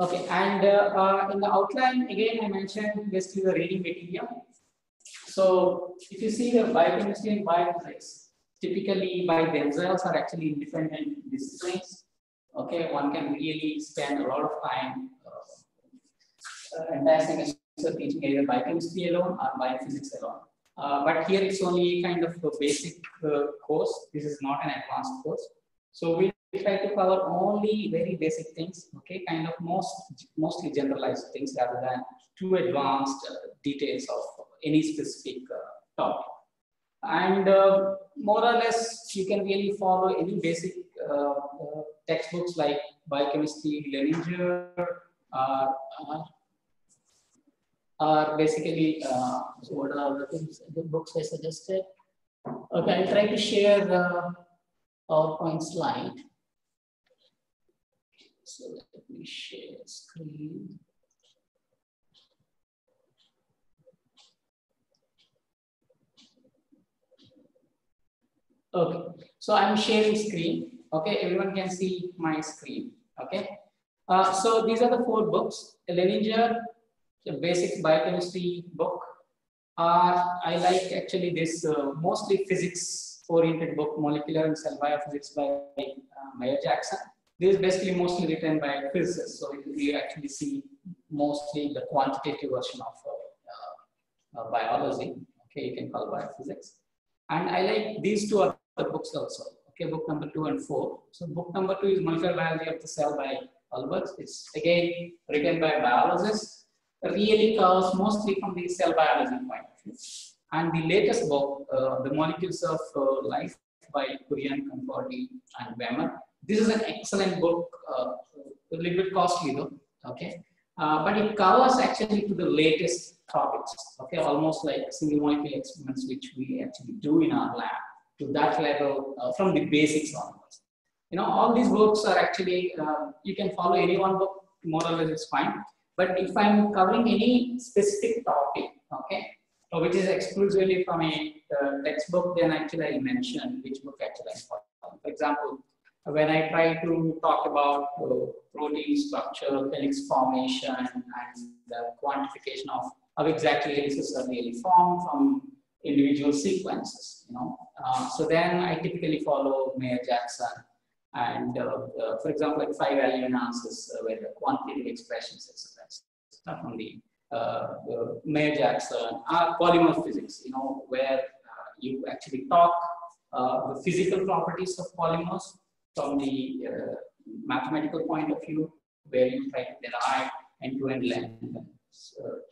Okay, and uh, in the outline, again, I mentioned basically the reading material. So if you see the biochemistry and biophysics, typically by themselves are actually independent disciplines. Okay, one can really spend a lot of time uh, entire semester teaching either biochemistry alone or biophysics alone. Uh, but here it's only kind of a basic uh, course. This is not an advanced course. So we try to cover only very basic things, okay, kind of most mostly generalized things rather than too advanced uh, details of any specific uh, topic. And uh, more or less, you can really follow any basic uh, uh, textbooks like biochemistry, Lehninger, uh, are basically what are the things the books I suggested. Okay, I'll try to share the PowerPoint slide. So let me share screen. Okay, so I'm sharing screen. Okay, everyone can see my screen. Okay, uh, so these are the four books. Lehninger, the basic biochemistry book. Uh, I like actually this uh, mostly physics oriented book, Molecular and Cell Biophysics by uh, Meyer Jackson. This is basically mostly written by physicists. So you actually see mostly the quantitative version of uh, uh, biology. Okay, you can call biophysics. And I like these two other books also. Okay, book number two and four. So book number two is Molecular Biology of the Cell by Alberts. It's again written by biologists. Really covers mostly from the cell biology point of view. And the latest book, uh, The Molecules of uh, Life by Kuriyan, Konforti, and Wemmer. This is an excellent book, uh, a little bit costly though, okay? Uh, but it covers actually to the latest topics, okay? Almost like single molecule experiments, which we actually do in our lab to that level uh, from the basics onwards. You know, all these books are actually, uh, you can follow any one book, more or less it's fine. But if I'm covering any specific topic, okay, which is exclusively from a uh, textbook, then actually I mention which book actually I'm following. For example, when I try to talk about uh, protein structure, helix formation, and the quantification of how exactly helices are really formed from individual sequences, you know. Uh, so then I typically follow Meyer Jackson and uh, uh, for example, like phi value analysis uh, where the quantitative expressions, etc. from the uh, Meyer Jackson, uh, polymer physics, you know, where you actually talk the physical properties of polymers from the mathematical point of view, where you try to derive end-to-end length,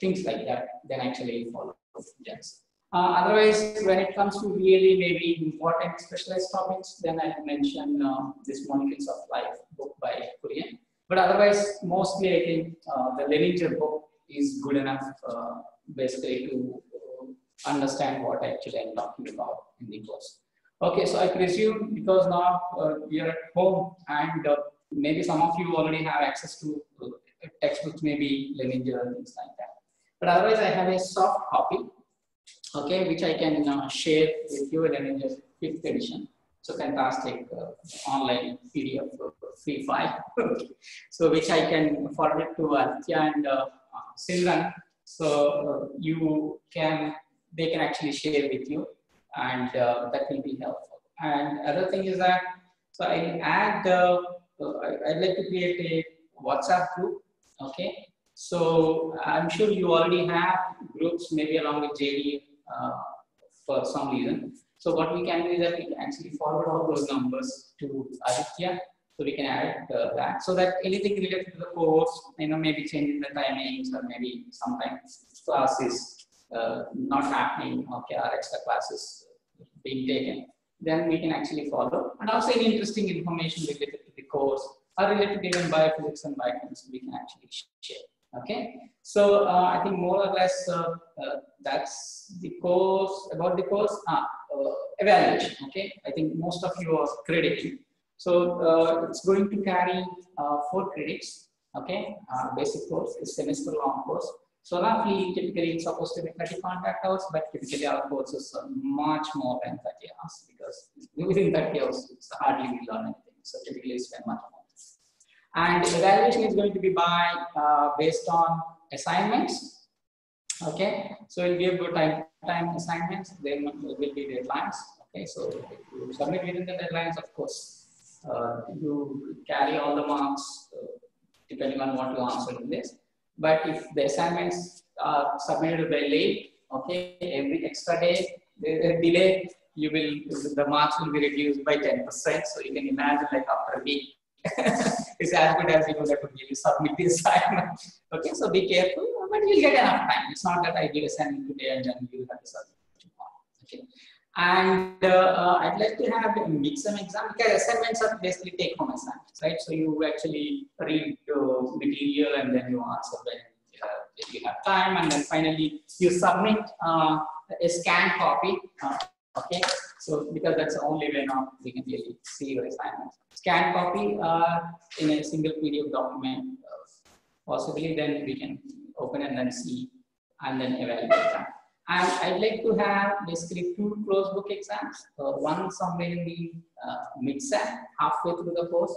things like that, then actually follow Jackson. Uh, otherwise, when it comes to really maybe important specialized topics, then I mention uh, this Molecules of Life book by Kuriyan. But otherwise, mostly I think uh, the Lehninger book is good enough uh, basically to uh, understand what actually I'm talking about in the course. Okay, so I presume because now uh, we are at home and maybe some of you already have access to textbooks, maybe Lehninger and things like that. But otherwise, I have a soft copy okay, which I can uh, share with you in just fifth edition. So fantastic uh, online PDF uh, free file. so which I can forward to Aditya and uh. So uh, you can, they can actually share with you and uh, that will be helpful. And other thing is that, so I add, uh, I'd like to create a WhatsApp group, okay? So I'm sure you already have groups maybe along with JD uh, for some reason. So what we can do is that we can actually forward all those numbers to Aditya. So we can add uh, that so that anything related to the course, you know, maybe changing the timings or maybe sometimes classes uh, not happening, okay, or extra classes being taken, then we can actually follow. And also any interesting information related to the course or related to even biophysics and biochemistry, we can actually share. Okay, so uh, I think more or less uh, uh, that's the course about the course ah, evaluation. Okay, I think most of you are crediting. So uh, it's going to carry four credits. Okay, basic course is semester long course. So roughly, typically it's supposed to be 30 contact hours, but typically our courses are much more than 30 hours because within 30 hours it's hardly we learn anything. So typically it's much more. And evaluation is going to be by uh, based on assignments. Okay, so you'll give good time time assignments. Then will be deadlines. Okay, so you submit within the deadlines, of course. Uh, you carry all the marks uh, depending on what you answer in this. But if the assignments are submitted by late, okay, every extra day, delay, you will the marks will be reduced by 10%. So you can imagine like after a week, it's as good as you know that you submit the assignment. Okay, so be careful, but you'll get enough time. It's not that I give assignment today and then you have to submit. Tomorrow. Okay. And uh, uh, I'd like to have a mid-sem exam because assignments are basically take-home assignments, right? So you actually read uh, material and then you answer when you have, time, and then finally you submit uh, a scanned copy. Okay, so because that's the only way now we can really see your assignments. Scanned copy uh, in a single PDF document, possibly then we can open and then see and then evaluate that. And I'd like to have basically two closed book exams, uh, one somewhere in the uh, mid-sem, halfway through the course,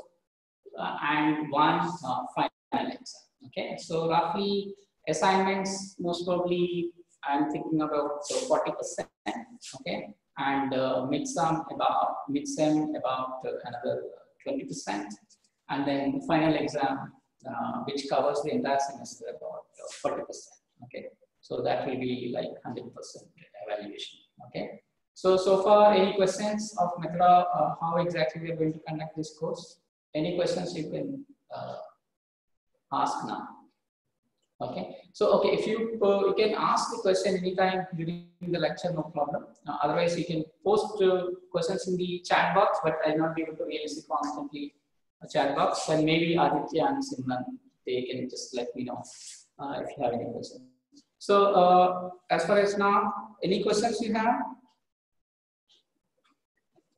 uh, and one uh, final exam. Okay, so roughly assignments, most probably I'm thinking about so 40%, okay, and uh, mid-sem about mid-sem about uh, another 20%, and then the final exam, uh, which covers the entire semester about 40%, okay. So that will be like 100% evaluation. Okay. So, so far, any questions of method, uh, how exactly we are going to conduct this course? Any questions you can uh, ask now? Okay. So, okay, if you, uh, you can ask the question anytime during the lecture, no problem. Uh, otherwise, you can post uh, questions in the chat box, but I'll not be able to really see constantly a chat box. And maybe Aditya and Simran, they can just let me know uh, if you have any questions. So uh, as far as now, any questions you have?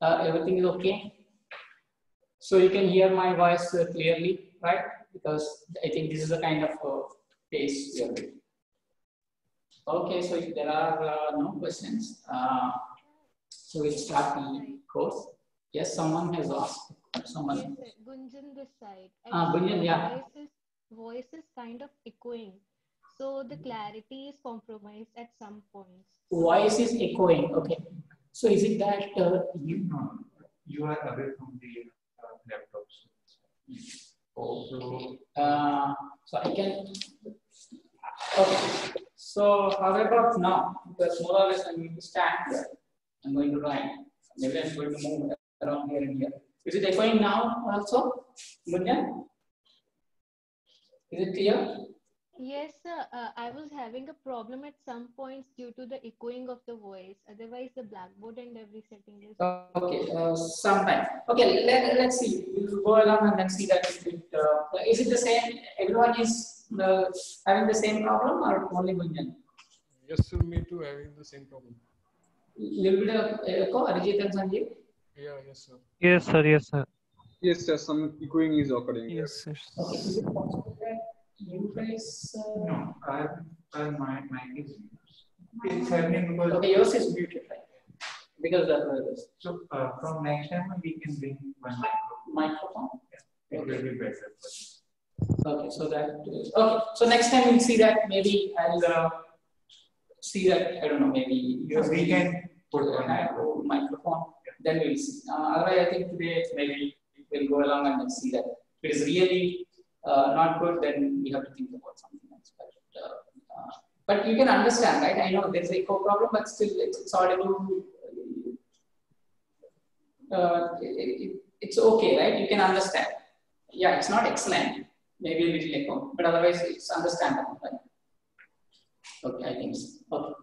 Uh, everything is okay? So you can hear my voice uh, clearly, right? Because I think this is the kind of uh, pace we are doing. Okay, so if there are uh, no questions, uh, so we'll start the course. Yes, someone has asked. Someone. Yes, Gunjan this side. Ah, Gunjan, yeah. Voice is, voice is kind of echoing. So the clarity is compromised at some points. Voice is echoing. Okay. So is it that uh, you No, you are away from the uh, laptop. Okay. Uh, so I can. Okay. So how about now? Because more or less I'm going to stand here. I'm going to write. Maybe I'm going to move around here and here. Is it echoing now also? Gunjan? Is it clear? Yes, sir. Uh, I was having a problem at some points due to the echoing of the voice. Otherwise, the blackboard and every setting is. Okay, uh, sometime. Okay, let, let's see. We'll go along and then see that if it, uh, is it the same? Everyone is uh, having the same problem or only Gunjan? Yes, sir, me too, having the same problem. Little bit of echo, Arijit and Sanjeev? Yeah, yes, sir. Yes, sir. Yes, sir. Yes, sir. Some echoing is occurring. Yes, sir. Okay, you guys? Uh, No, I, I, my, my is, it's happening because, Okay, yours is muted, right? Because the uh, so, uh, from next time we can bring one microphone. microphone. It will be better. Okay, so that uh, okay. So next time we'll see that. Maybe I'll uh, see that. I don't know. Maybe Because we can put one have microphone. a microphone. Then we'll see. Uh, otherwise, I think today maybe we'll go along and see that. If it is really not good, then we have to think about something else. But, uh, uh, but you can understand, right? I know there's a echo problem, but still it's, it's audible. Uh, it, it, it's okay, right? You can understand. Yeah, it's not excellent. Maybe a little echo, but otherwise it's understandable, right? Okay, I think so. Okay.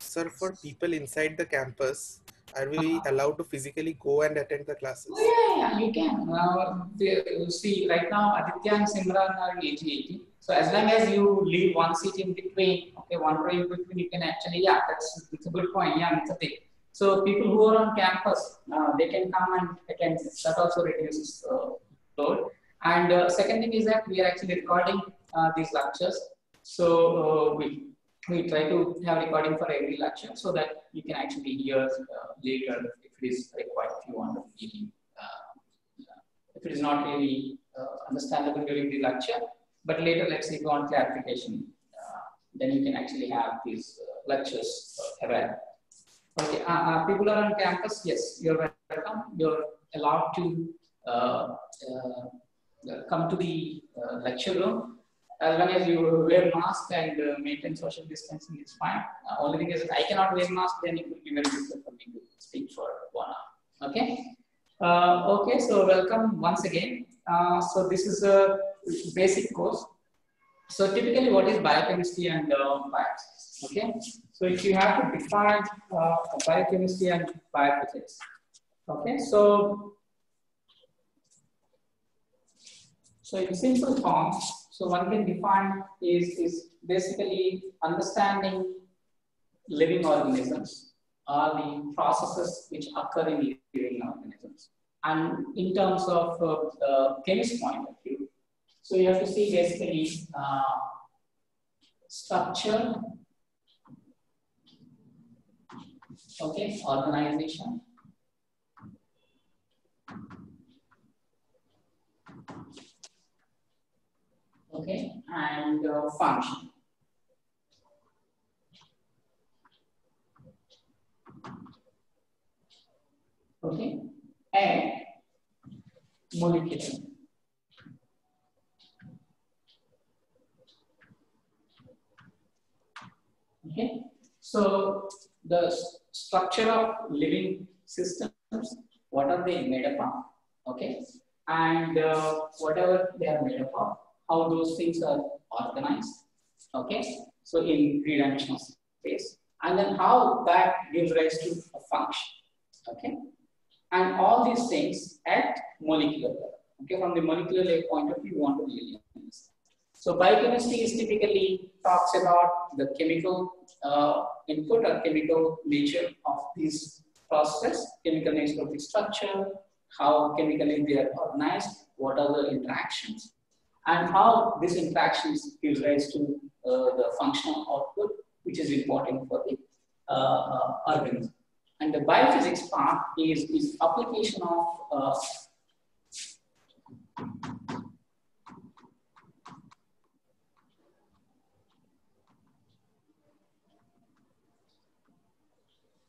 Sir, for people inside the campus, are we allowed to physically go and attend the classes? Oh, yeah, yeah, you can. Uh, you see, right now, Aditya and Simran are in 80-80. So as long as you leave one seat in between, okay, one row in between, you can actually, yeah, that's, that's a good point. Yeah, it's a thing. So people who are on campus, uh, they can come and attend. That also reduces uh, load. And uh, second thing is that we are actually recording uh, these lectures. So uh, we we try to have recording for every lecture so that you can actually hear uh, later if it is required if you want to really, uh, if it is not really uh, understandable during the lecture, but later, let's say, you want clarification, then you can actually have these lectures available. Okay, uh, people are on campus. Yes, you're welcome. You're allowed to uh, uh, come to the lecture room. As long as you wear mask and uh, maintain social distancing, it's fine. Uh, only thing is, if I cannot wear mask, then it will be very difficult for me to speak for one hour. Okay. Uh, okay. So welcome once again. Uh, so this is a basic course. So typically, what is biochemistry and uh, biophysics? Okay. So if you have to define uh, biochemistry and biophysics, okay. So so in simple form, so one can define is is basically understanding living organisms are the processes which occur in living organisms. And in terms of uh, the chemist point of view, so you have to see basically uh, structure, okay, organization, okay, and uh, function. Okay, and molecular. Okay, so the structure of living systems, what are they made up of? Okay, and uh, whatever they are made up of, how those things are organized. Okay, so in three-dimensional space, and then how that gives rise to a function. Okay, and all these things at molecular level. Okay, from the molecular level point of view, you want to really understand. So biochemistry is typically talks about the chemical uh, input or chemical nature of these processes, chemical nature of the structure, how chemically they are organized, what are the interactions, and how these interactions gives rise to uh, the functional output, which is important for the uh, uh, organism. And the biophysics part is, is application of uh,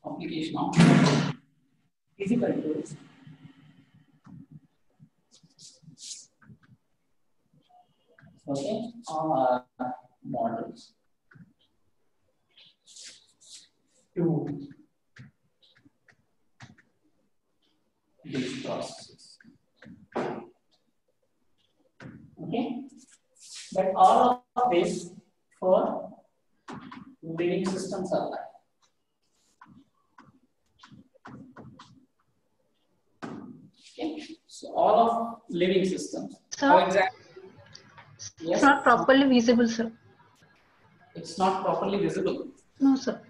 application of physical tools okay or uh, models to these processes. Okay, but all of this for living systems are like. Okay, so all of living systems. How Sir, exactly? it's Yes, not properly visible, sir. it's not properly visible. No, sir.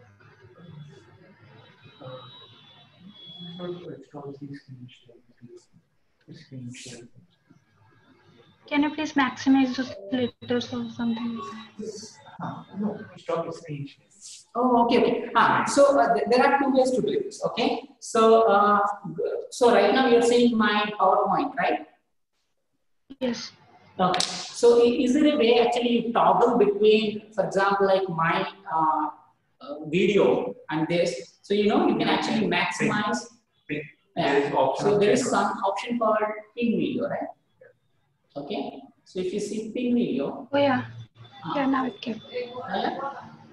Can you please maximize the letters or something? No, stop the screen share. Oh, okay, okay. Ah, so uh, th- there are two ways to do this. Okay, so uh, so right now you're seeing my PowerPoint, right? Yes. Okay. So is there a way actually you toggle between, for example, like my uh, uh, video and this? So you know you can actually maximize. Pin. Yeah. There is option So there is some option called pin video, right? Okay. So if you see pin video, Oh, yeah. uh, Yeah, now it came.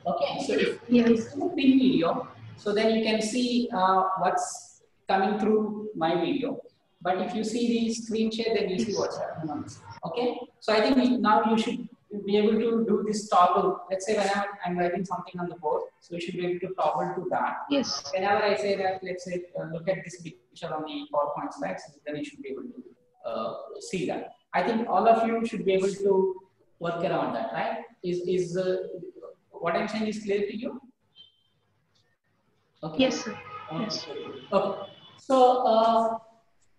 okay. So if Yeah. you see pin video, so then you can see uh, what's coming through my video. But if you see the screen share, then you see what's happening on this. Okay. So I think now you should be able to do this toggle. Let's say whenever I'm writing something on the board, so you should be able to toggle to that. Yes. Whenever I say that, let's say, uh, look at this picture on the PowerPoint slides, then you should be able to uh, see that. I think all of you should be able to work around that, right? Is is uh, what I'm saying is clear to you? Okay. Yes, sir. Yes. Okay. So, uh,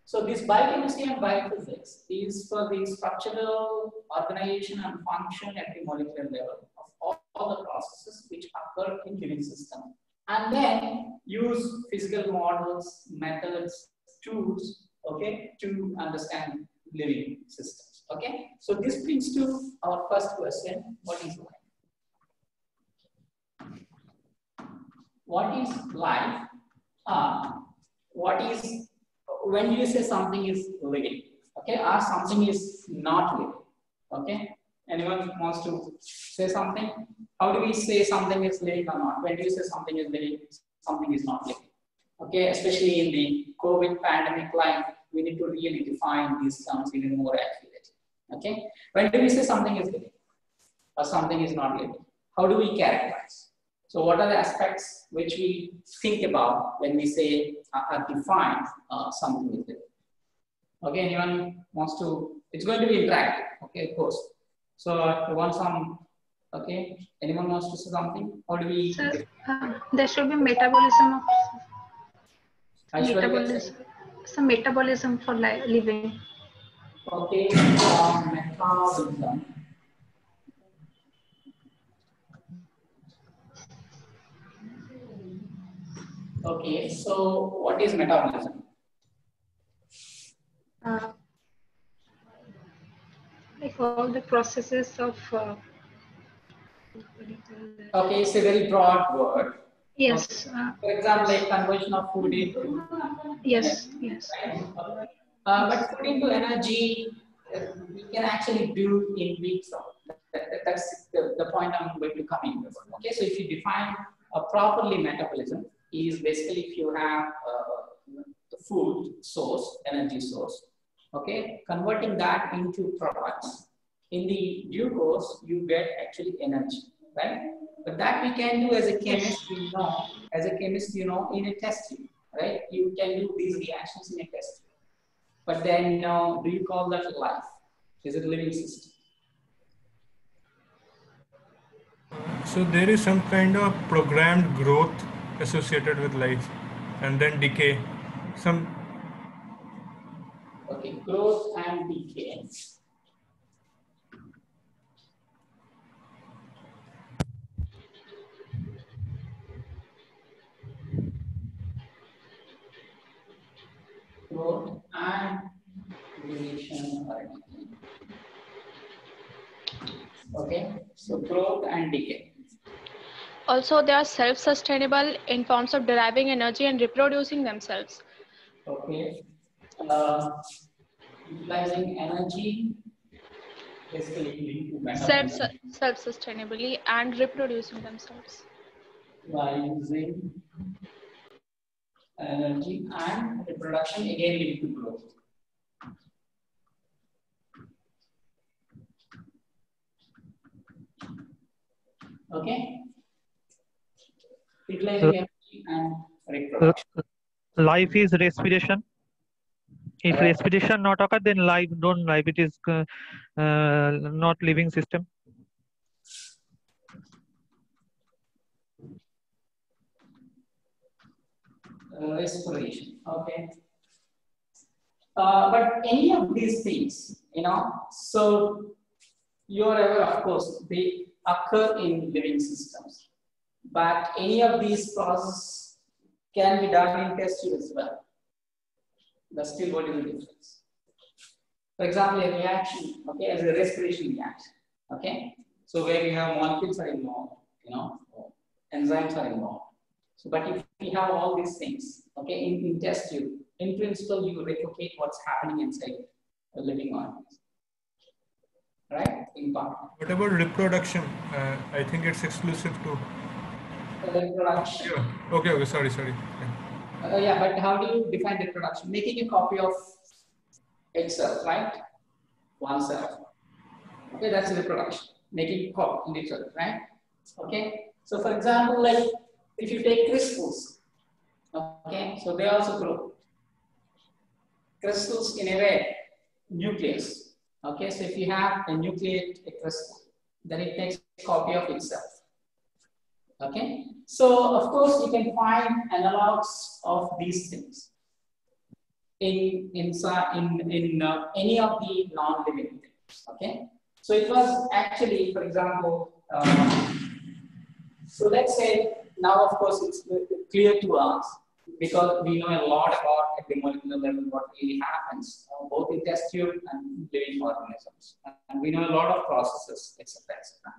so this biochemistry and biophysics is for the structural organization and function at the molecular level of all, all the processes which occur in living system. And then use physical models, methods, tools, okay, to understand living systems. Okay, so this brings to our first question, what is life? What is life? Uh, what is, when you say something is living, okay, or something is not living, okay? Anyone wants to say something? How do we say something is living or not? When do you say something is living, something is not living? Okay, especially in the COVID pandemic life, we need to really define these terms even more accurately. Okay, when do we say something is living or something is not living? How do we characterize? So, what are the aspects which we think about when we say uh, uh, define uh, something is living? Okay, anyone wants to? It's going to be interactive. Okay, of course. So, uh, you want some? Okay, anyone wants to say something? How do we? Sir, uh, there should be metabolism of metabolism, some metabolism for li- living. Okay, uh, metabolism. Okay, so what is metabolism? Uh, like all the processes of. Uh, what do you call that? Okay, it's a very broad word. Yes. Uh, For example, like conversion of food into yes. Yes. Uh, but food into energy, uh, we can actually do in weeks. That, that- that's the, the point I'm going to come in. with. Okay, so if you define a properly metabolism, is basically if you have uh, the food source, energy source, okay, converting that into products. In the due course, you get actually energy, right? But that we can do as a chemist, we know, as a chemist, you know, in a test tube, right? You can do these reactions in a test tube. But then, uh, do you call that life? Is it living system? So there is some kind of programmed growth associated with life and then decay. Some Okay, growth and decay. Growth and duration or decay. Okay, so growth and decay. Also, they are self-sustainable in forms of deriving energy and reproducing themselves. Okay. Uh, utilizing energy basically Self, self-sustainably and reproducing themselves. utilizing energy and reproduction again linked to growth. Okay. Utilizing energy and reproduction. life is respiration if Correct. respiration not occur then life don't life it is uh, uh, not living system uh, respiration. Okay. Uh, but any of these things, you know, so you're aware, of course, they occur in living systems. But any of these processes can be done in test tube as well. But still, what is the difference? For example, a reaction, okay, as a respiration reaction, okay. So where you have molecules are involved, you know, enzymes are involved. So, but if we have all these things, okay, in, in test tube, in principle, you replicate what's happening inside a living organism, right? In part. what about reproduction? Uh, I think it's exclusive to. Reproduction. Yeah. Okay. Okay. Sorry. Sorry. Yeah. Uh, yeah, but how do you define reproduction? Making a copy of itself, right? Oneself. Okay, that's the reproduction. Making copy itself, right? Okay. So, for example, like if you take crystals, okay, so they also grow. Crystals in a way, nucleus. Okay, so if you have a nucleate a crystal, then it makes a copy of itself. Okay, so of course you can find analogs of these things in in in, in uh, any of the non-living things. Okay, so it was actually, for example, uh, so let's say now of course it's clear to us because we know a lot about at the molecular level what really happens, uh, both in test tube and living organisms. And we know a lot of processes, etc. etc.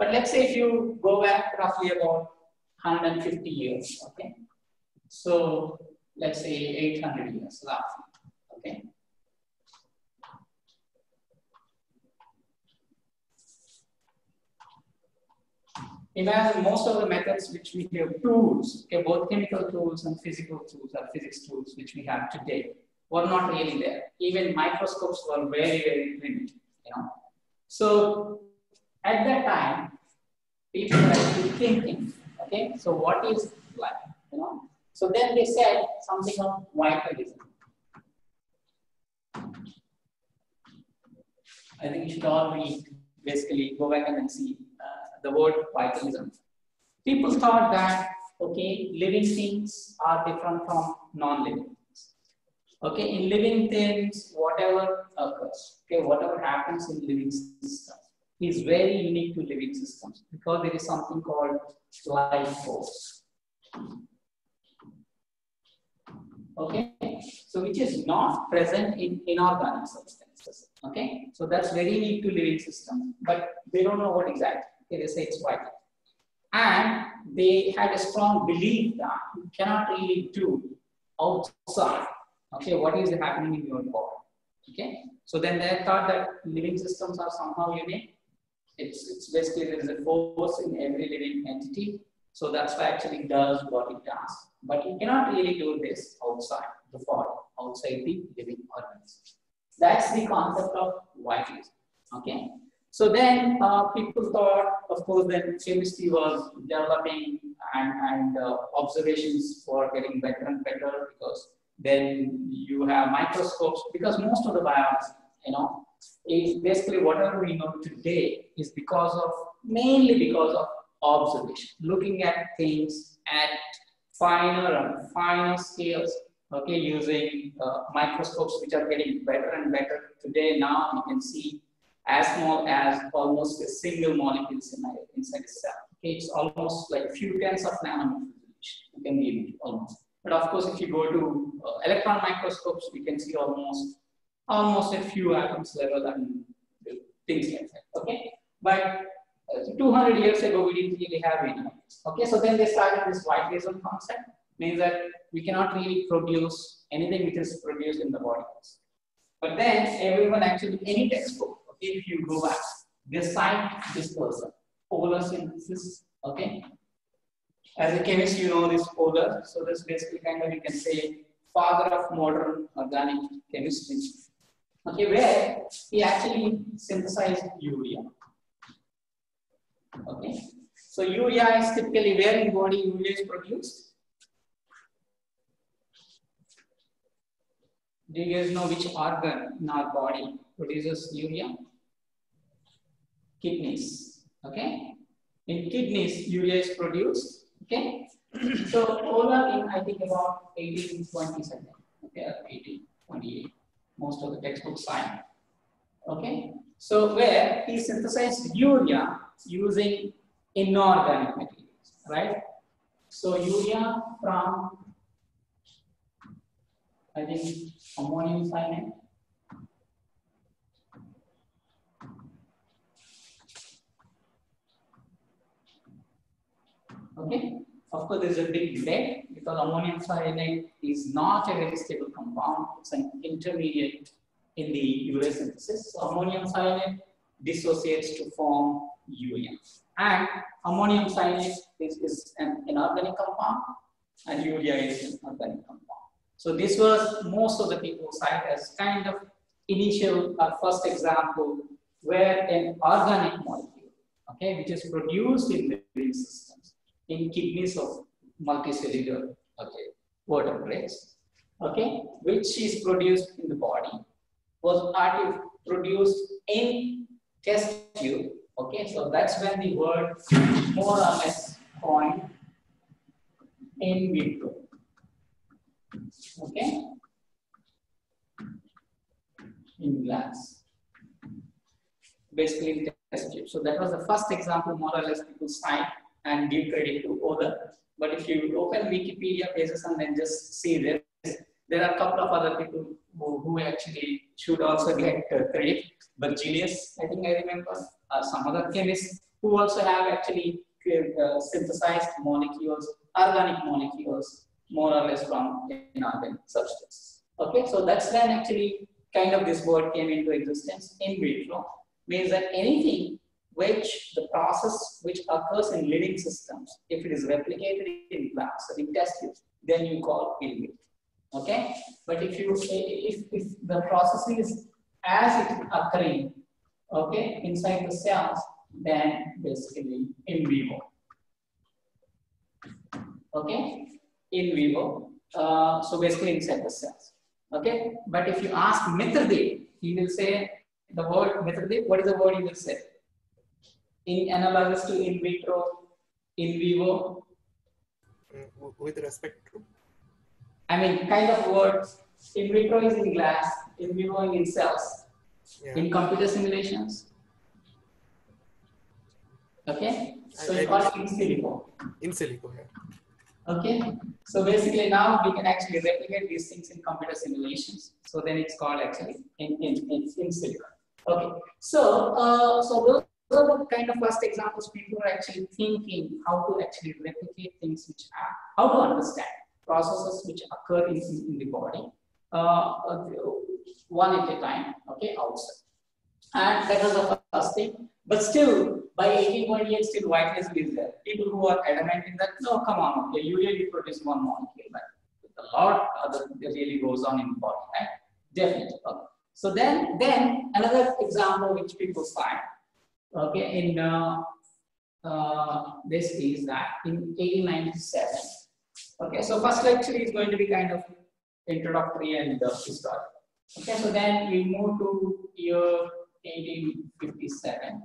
But let's say if you go back roughly about 150 years, okay? So let's say 800 years roughly, okay? Imagine most of the methods which we have tools, okay, both chemical tools and physical tools or physics tools which we have today were not really there. Even microscopes were very, very limited, you know. So at that time, people are actually thinking, okay, so what is life, you know? So then they said something of vitalism. I think you should all read, basically go back and then see uh, the word vitalism. People thought that, okay, living things are different from non-living things. Okay, in living things, whatever occurs, okay, whatever happens in living systems is very unique to living systems because there is something called life force. Okay, so which is not present in inorganic substances. Okay, so that's very unique to living systems, but they don't know what exactly they say it's vital. And they had a strong belief that you cannot really do outside, okay, what is happening in your body, okay? So then they thought that living systems are somehow unique. It's, it's basically there is a force in every living entity. So that's why actually does what it does. But you cannot really do this outside the body, outside the living organism. That's the concept of vitalism, okay? So then uh, people thought, of course, then chemistry was developing and, and uh, observations were getting better and better because then you have microscopes because most of the biology, you know, is basically whatever we know today is because of, mainly because of observation, looking at things at finer and finer scales, okay, using uh, microscopes which are getting better and better. Today now you can see as small as almost a single molecule inside a cell. Okay, it's almost like a few tens of nanometers. You can be almost. But of course, if you go to uh, electron microscopes, we can see almost almost a few atoms level and things like that. Okay, but uh, 200 years ago, we didn't really have any. Okay, so then they started this white vitalism concept, means that we cannot really produce anything which is produced in the body. But then everyone actually, any textbook, if you go back, beside this person, Wöhler synthesis, okay? As a chemist, you know this Wöhler, so this basically kind of, you can say, father of modern organic chemistry. Okay, where he actually synthesized urea. Okay, so urea is typically where in body urea is produced. Do you guys know which organ in our body produces urea? kidneys. Okay. In kidneys, urea is produced. Okay. so Wöhler in I think about 1827. Okay, 1828. Most of the textbooks sign. Okay. So where he synthesized urea using inorganic materials, right? So urea from I think ammonium cyanate Okay. Of course, there's a big debate because ammonium cyanate is not a very stable compound. It's an intermediate in the urea synthesis. So ammonium cyanate dissociates to form urea. And ammonium cyanate is, is an inorganic compound and urea is an organic compound. So this was most of the people cite as kind of initial uh, first example where an organic molecule, okay, which is produced in the system in kidneys of multicellular? Okay, vertebrates, okay, which is produced in the body, was produced in test tube. Okay, so that's when the word more or less coined in vitro. Okay, in glass, basically in test tube. So that was the first example, more or less, people cite and give credit to other. But if you open Wikipedia pages and then just see this, there are a couple of other people who, who actually should also get credit. Berzelius, I think I remember, uh, some other chemists who also have actually uh, synthesized molecules, organic molecules, more or less from inorganic substances. Okay, so that's when actually kind of this word came into existence in vitro, means that anything which the process which occurs in living systems, if it is replicated in plants in test tubes, then you call in vitro. Okay, but if you if, if the process is as it occurring, okay, inside the cells, then basically in vivo. Okay, in vivo. Uh, so basically inside the cells. Okay, but if you ask Mitradev, he will say the word Mitradev. What is the word he will say? In analogous to in vitro, in vivo. With respect to I mean, kind of words. In vitro is in glass, in vivo in cells. yeah. In computer simulations. Okay, so it's called in silico. in silico. Yeah. Okay, so basically now we can actually replicate these things in computer simulations. So then it's called actually in in in, in silico. Okay, so uh, so those are the kind of first examples people are actually thinking how to actually replicate things which are how to understand processes which occur in, in, the body uh, one at a time. Okay, outside, and that was the first thing. But still, by 1828, still whiteness is there. People who are adamant in that, no, come on, okay, you really produce one molecule, but a lot other really goes on in the body, right? Definitely. Okay. So then, then another example which people find, okay, in uh, uh, this is that in 1897. Okay, so first lecture is going to be kind of introductory and uh, historic. Okay, so then we move to year 1857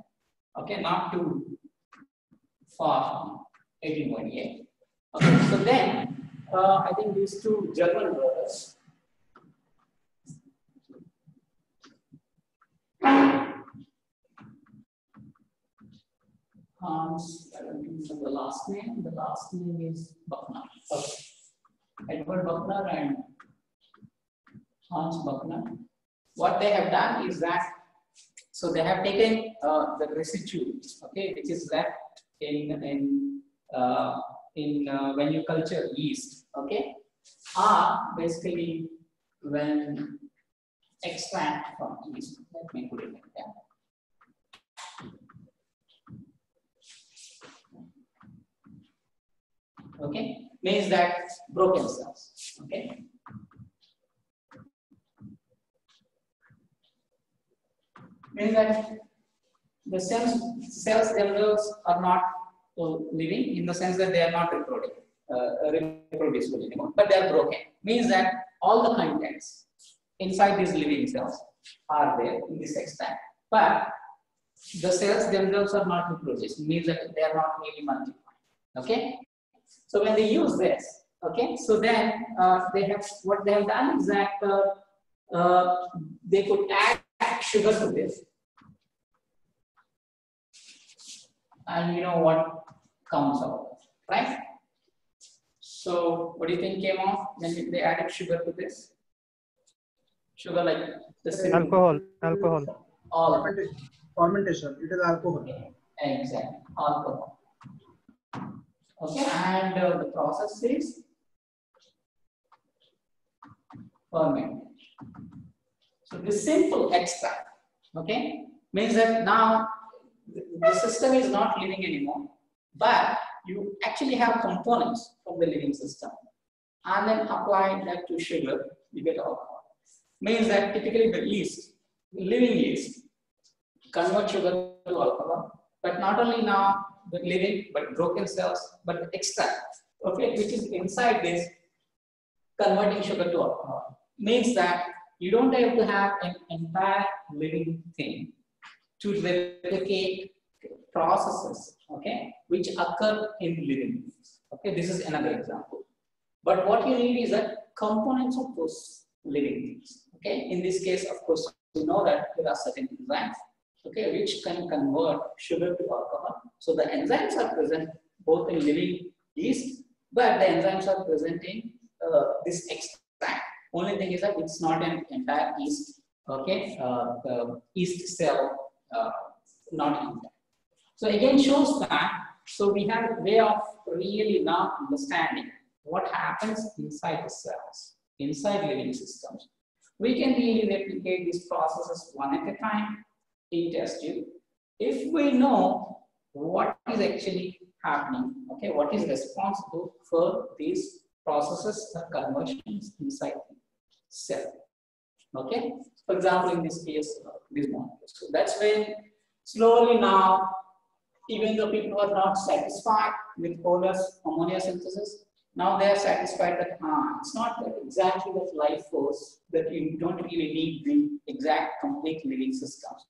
okay, not too far from 1828. Okay, so then uh, I think these two German brothers, Hans, I don't remember the last name, the last name is Buchner. Okay. Edward Buchner and Hans Buchner. What they have done is that so they have taken uh, the residue, okay, which is left in in uh, in uh, when you culture yeast, okay, are basically when extract from yeast. Let me put it like that. Okay, means that broken cells. Okay, means that the cells cells themselves are not uh, living in the sense that they are not reproducing, uh, reproducible anymore, but they are broken. Means that all the contents inside these living cells are there in this extent, but the cells themselves are not reproducing. Means that they are not really multiplying. Okay, so when they use this, okay, so then uh, they have what they have done is that uh, uh, they could add sugar to this. And you know what comes out, right? So what do you think came off when they added sugar to this? Sugar like the cinnamon, Alcohol, alcohol. all Fermentation. Fermentation. It is alcohol. exactly alcohol. Okay, and uh, the process is fermentation. So this simple extract, okay, means that now the system is not living anymore, but you actually have components from the living system and then apply that to sugar, you get alcohol. Means that typically the yeast, living yeast, convert sugar to alcohol, but not only now living, but broken cells, but the extract, okay, which is inside this converting sugar to alcohol. Means that you don't have to have an entire living thing to replicate processes, okay, which occur in living. Okay, this is another example. But what you need is that components of those living things. Okay, in this case, of course, we know that there are certain enzymes, okay, which can convert sugar to alcohol. So the enzymes are present both in living yeast, but the enzymes are present in uh, this extract. Only thing is that it's not an entire yeast, okay, uh, the yeast cell, uh, not intact. So again shows that, so we have a way of really now understanding what happens inside the cells, inside living systems. We can really replicate these processes one at a time in test tube. If we know what is actually happening, okay, what is responsible for these processes or conversions inside the cell. Okay, for example, in this case, uh, these molecules. So that's when slowly now, even though people are not satisfied with Wöhler's ammonia synthesis, now they are satisfied that ah, it's not that exactly that life force that you don't really need the exact complete living systems,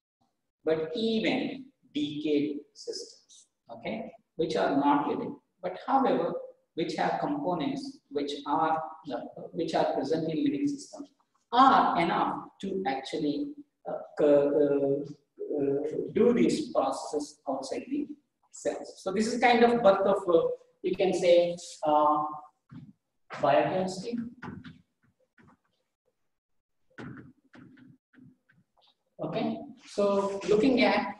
but even decayed systems, okay, which are not living, but however, which have components which are which are present in living systems are enough to actually uh, uh, uh, do these processes outside the cells. So this is kind of birth of, uh, you can say, uh, biochemistry. Okay, so looking at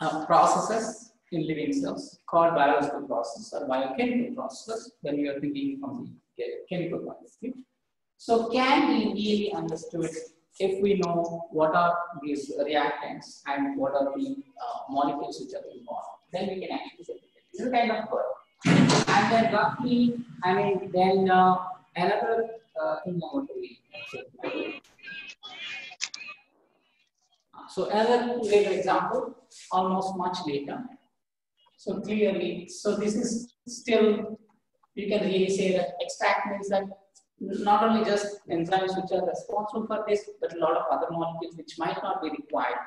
uh, processes in living cells called biological processes or biochemical processes when we are thinking from the chemical point of view. So can be really understood if we know what are these reactants and what are the uh, molecules which are involved, then we can actually say this is kind of work. And then roughly, I mean, then uh, another uh, thing I want to. So another later example, almost much later. So clearly, so this is still, you can really say that extract means that not only just enzymes which are responsible for this, but a lot of other molecules which might not be required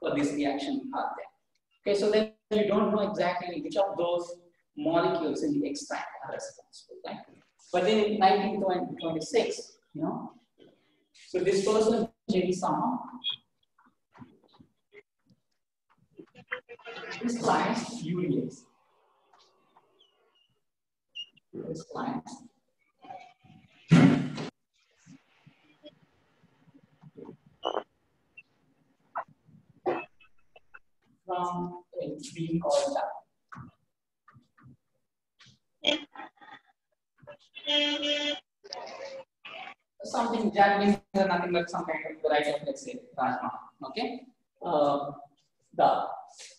for this reaction are there. Okay, so then you don't know exactly which of those molecules in the extract are responsible, right? But then in 1926, you know, so this person, J.D. Sumner, this client, urease. This client from called up. Something that means nothing but some kind of variety of let's say rajma. Okay. Uh, the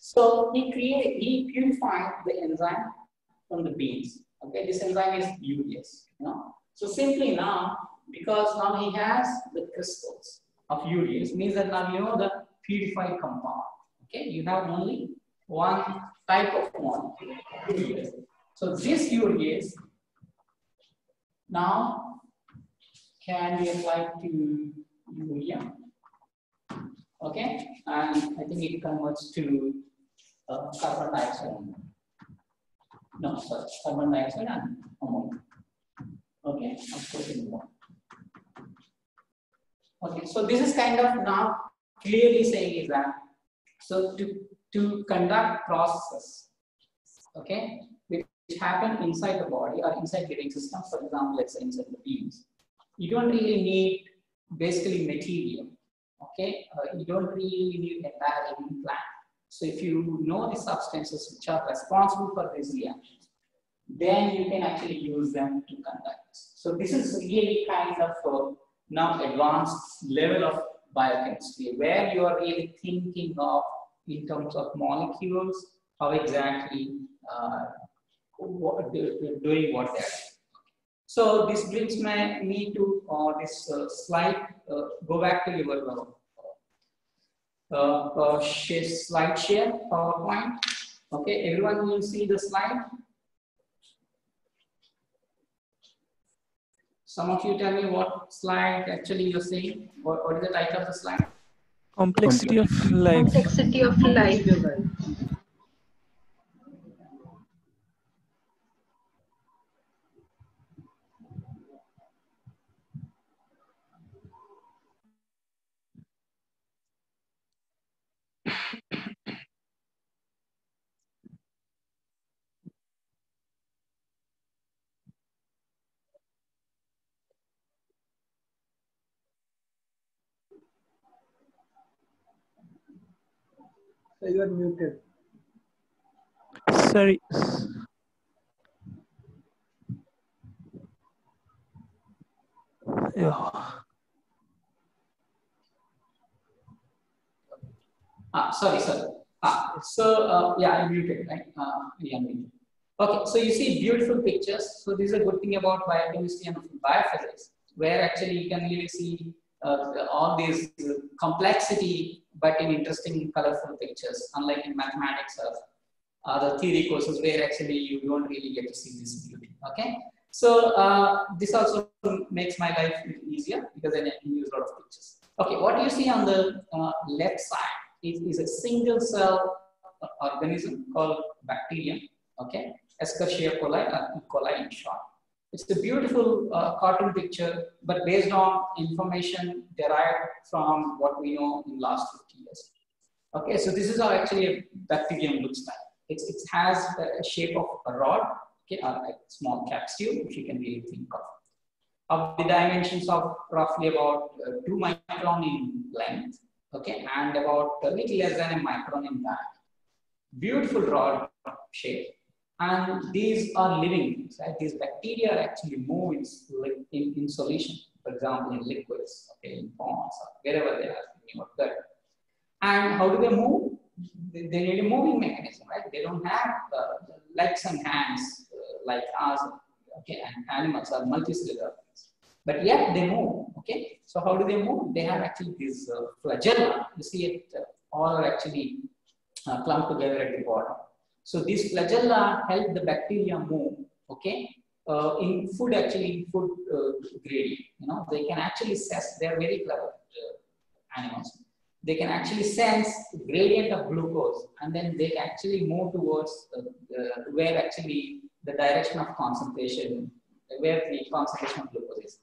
so he created he purified the enzyme from the beans. Okay, this enzyme is urease. You know. So simply now, because now he has the crystals of urease, means that now you know the purified compound. Okay, you have only one type of molecule, urease. So this urease now can be applied to urea. Okay, and I think it converts to uh, carbon dioxide. No, sorry, carbon dioxide and ammonia. Okay, of course. Okay, so this is kind of now clearly saying is that so to to conduct processes, okay, which happen inside the body or inside living systems, for example, let's say inside the beans, you don't really need basically material. Okay, uh, you don't really need entire living plant. So if you know the substances which are responsible for these reactions, then you can actually use them to conduct. So this is really kind of a now advanced level of biochemistry where you are really thinking of in terms of molecules, how exactly uh, what, doing what they're so this brings my, me to uh, this uh, slide. Uh, go back to your uh, uh, share, slide share PowerPoint. Okay, everyone will see the slide. Some of you tell me what slide actually you're saying. What, what is the title of the slide? Complexity of life. Complexity of life. So you are muted. Sorry. Yeah. Ah, sorry, sorry. Ah, so uh, yeah, I muted, right? Uh, yeah, muted. Okay, so you see beautiful pictures. So this is a good thing about biochemistry and biophysics, where actually you can really see uh, all these uh, complexity, but in interesting, colorful pictures. Unlike in mathematics or other theory courses, where actually you don't really get to see this beauty. Okay, so uh, this also makes my life easier because then I can use a lot of pictures. Okay, what you see on the uh, left side is, is a single cell organism called bacterium. Okay, Escherichia coli, uh, E. coli in short. It's a beautiful uh, cartoon picture, but based on information derived from what we know in last 50 years. Okay, so this is how actually a bacterium looks like. It's, it has a shape of a rod, okay, or a small capsule, if you can really think of. Of the dimensions of roughly about uh, 2 micron in length, okay, and about a little less than a micron in diameter. Beautiful rod shape and these are living things, right? These bacteria actually move in, in, in solution, for example, in liquids, okay, in ponds, or wherever they are in your gut. And how do they move? They, they need a moving mechanism, right? They don't have uh, legs and hands uh, like us, okay, and animals are multicellular things. But yet they move, okay? So how do they move? They have actually these uh, flagella. You see it uh, all are actually uh, clumped together at the bottom. So these flagella help the bacteria move, okay? Uh, in food, actually, in food uh, gradient, you know, they can actually sense, they're very clever uh, animals. They can actually sense the gradient of glucose and then they actually move towards where actually the direction of concentration, where the concentration of glucose is.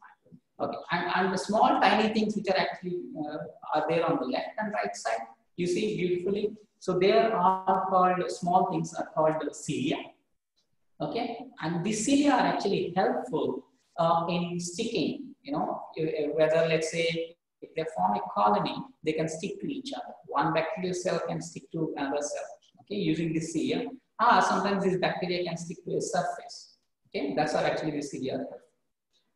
Okay, and, and the small tiny things which are actually uh, are there on the left and right side, you see beautifully so there are called small things are called cilia. Okay, and these cilia are actually helpful uh, in sticking. You know, whether let's say if they form a colony, they can stick to each other. One bacterial cell can stick to another cell. Okay, using this cilia. Ah, sometimes these bacteria can stick to a surface. Okay, that's how actually the cilia are.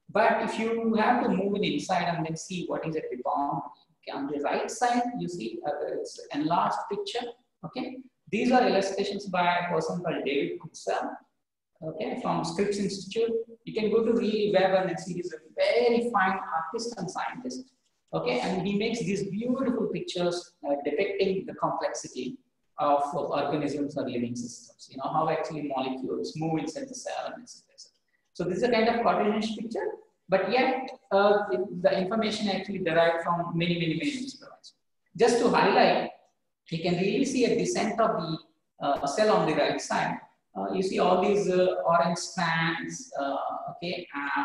But if you have to move it inside and then see what is at the boundary, Okay, on the right side, you see uh, it's enlarged picture. Okay, these are illustrations by a person called David Goodsell. Okay, from Scripps Institute. You can go to Reilly Weber and see he's a very fine artist and scientist. Okay, and he makes these beautiful pictures uh, depicting the complexity of, of, organisms or living systems. You know how actually molecules move inside the cell and etc. So this is a kind of cartoonish picture but yet uh, it, the information actually derived from many, many, many experiments. Just to highlight, you can really see a descent of the uh, cell on the right side. Uh, you see all these uh, orange strands, uh, okay, uh,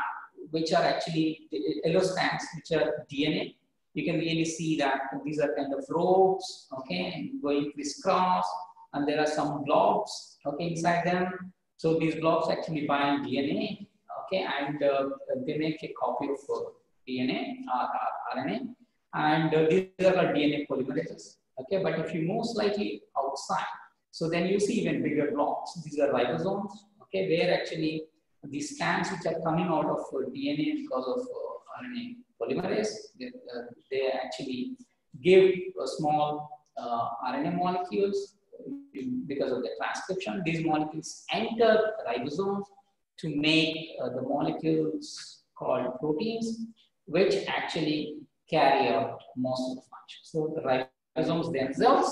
which are actually yellow strands, which are DNA. You can really see that these are kind of ropes, okay, going crisscross, and there are some blobs, okay, inside them. So these blobs actually bind DNA okay, and uh, they make a copy of uh, DNA RNA, and uh, these are DNA polymerases, okay. But if you move slightly outside, so then you see even bigger blocks. These are ribosomes, okay, where actually the strands which are coming out of uh, DNA because of uh, RNA polymerase, they, uh, they actually give small RNA molecules because of the transcription. These molecules enter ribosomes to make uh, the molecules called proteins, which actually carry out most of the functions. So the ribosomes themselves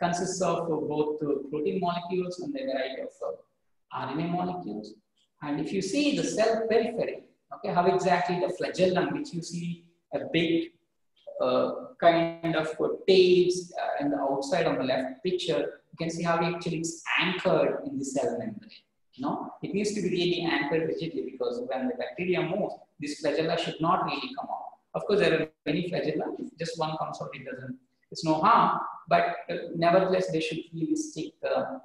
consists of both protein molecules and a variety of uh, RNA molecules. And if you see the cell periphery, okay, how exactly the flagellum, which you see a big uh, kind of tails uh, in the outside on the left picture, you can see how it actually is anchored in the cell membrane. No, it needs to be really anchored rigidly because when the bacteria moves, this flagella should not really come out. Of course, there are many flagella. If just one comes out, it doesn't. It's no harm, but uh, nevertheless, they should really stick. Uh,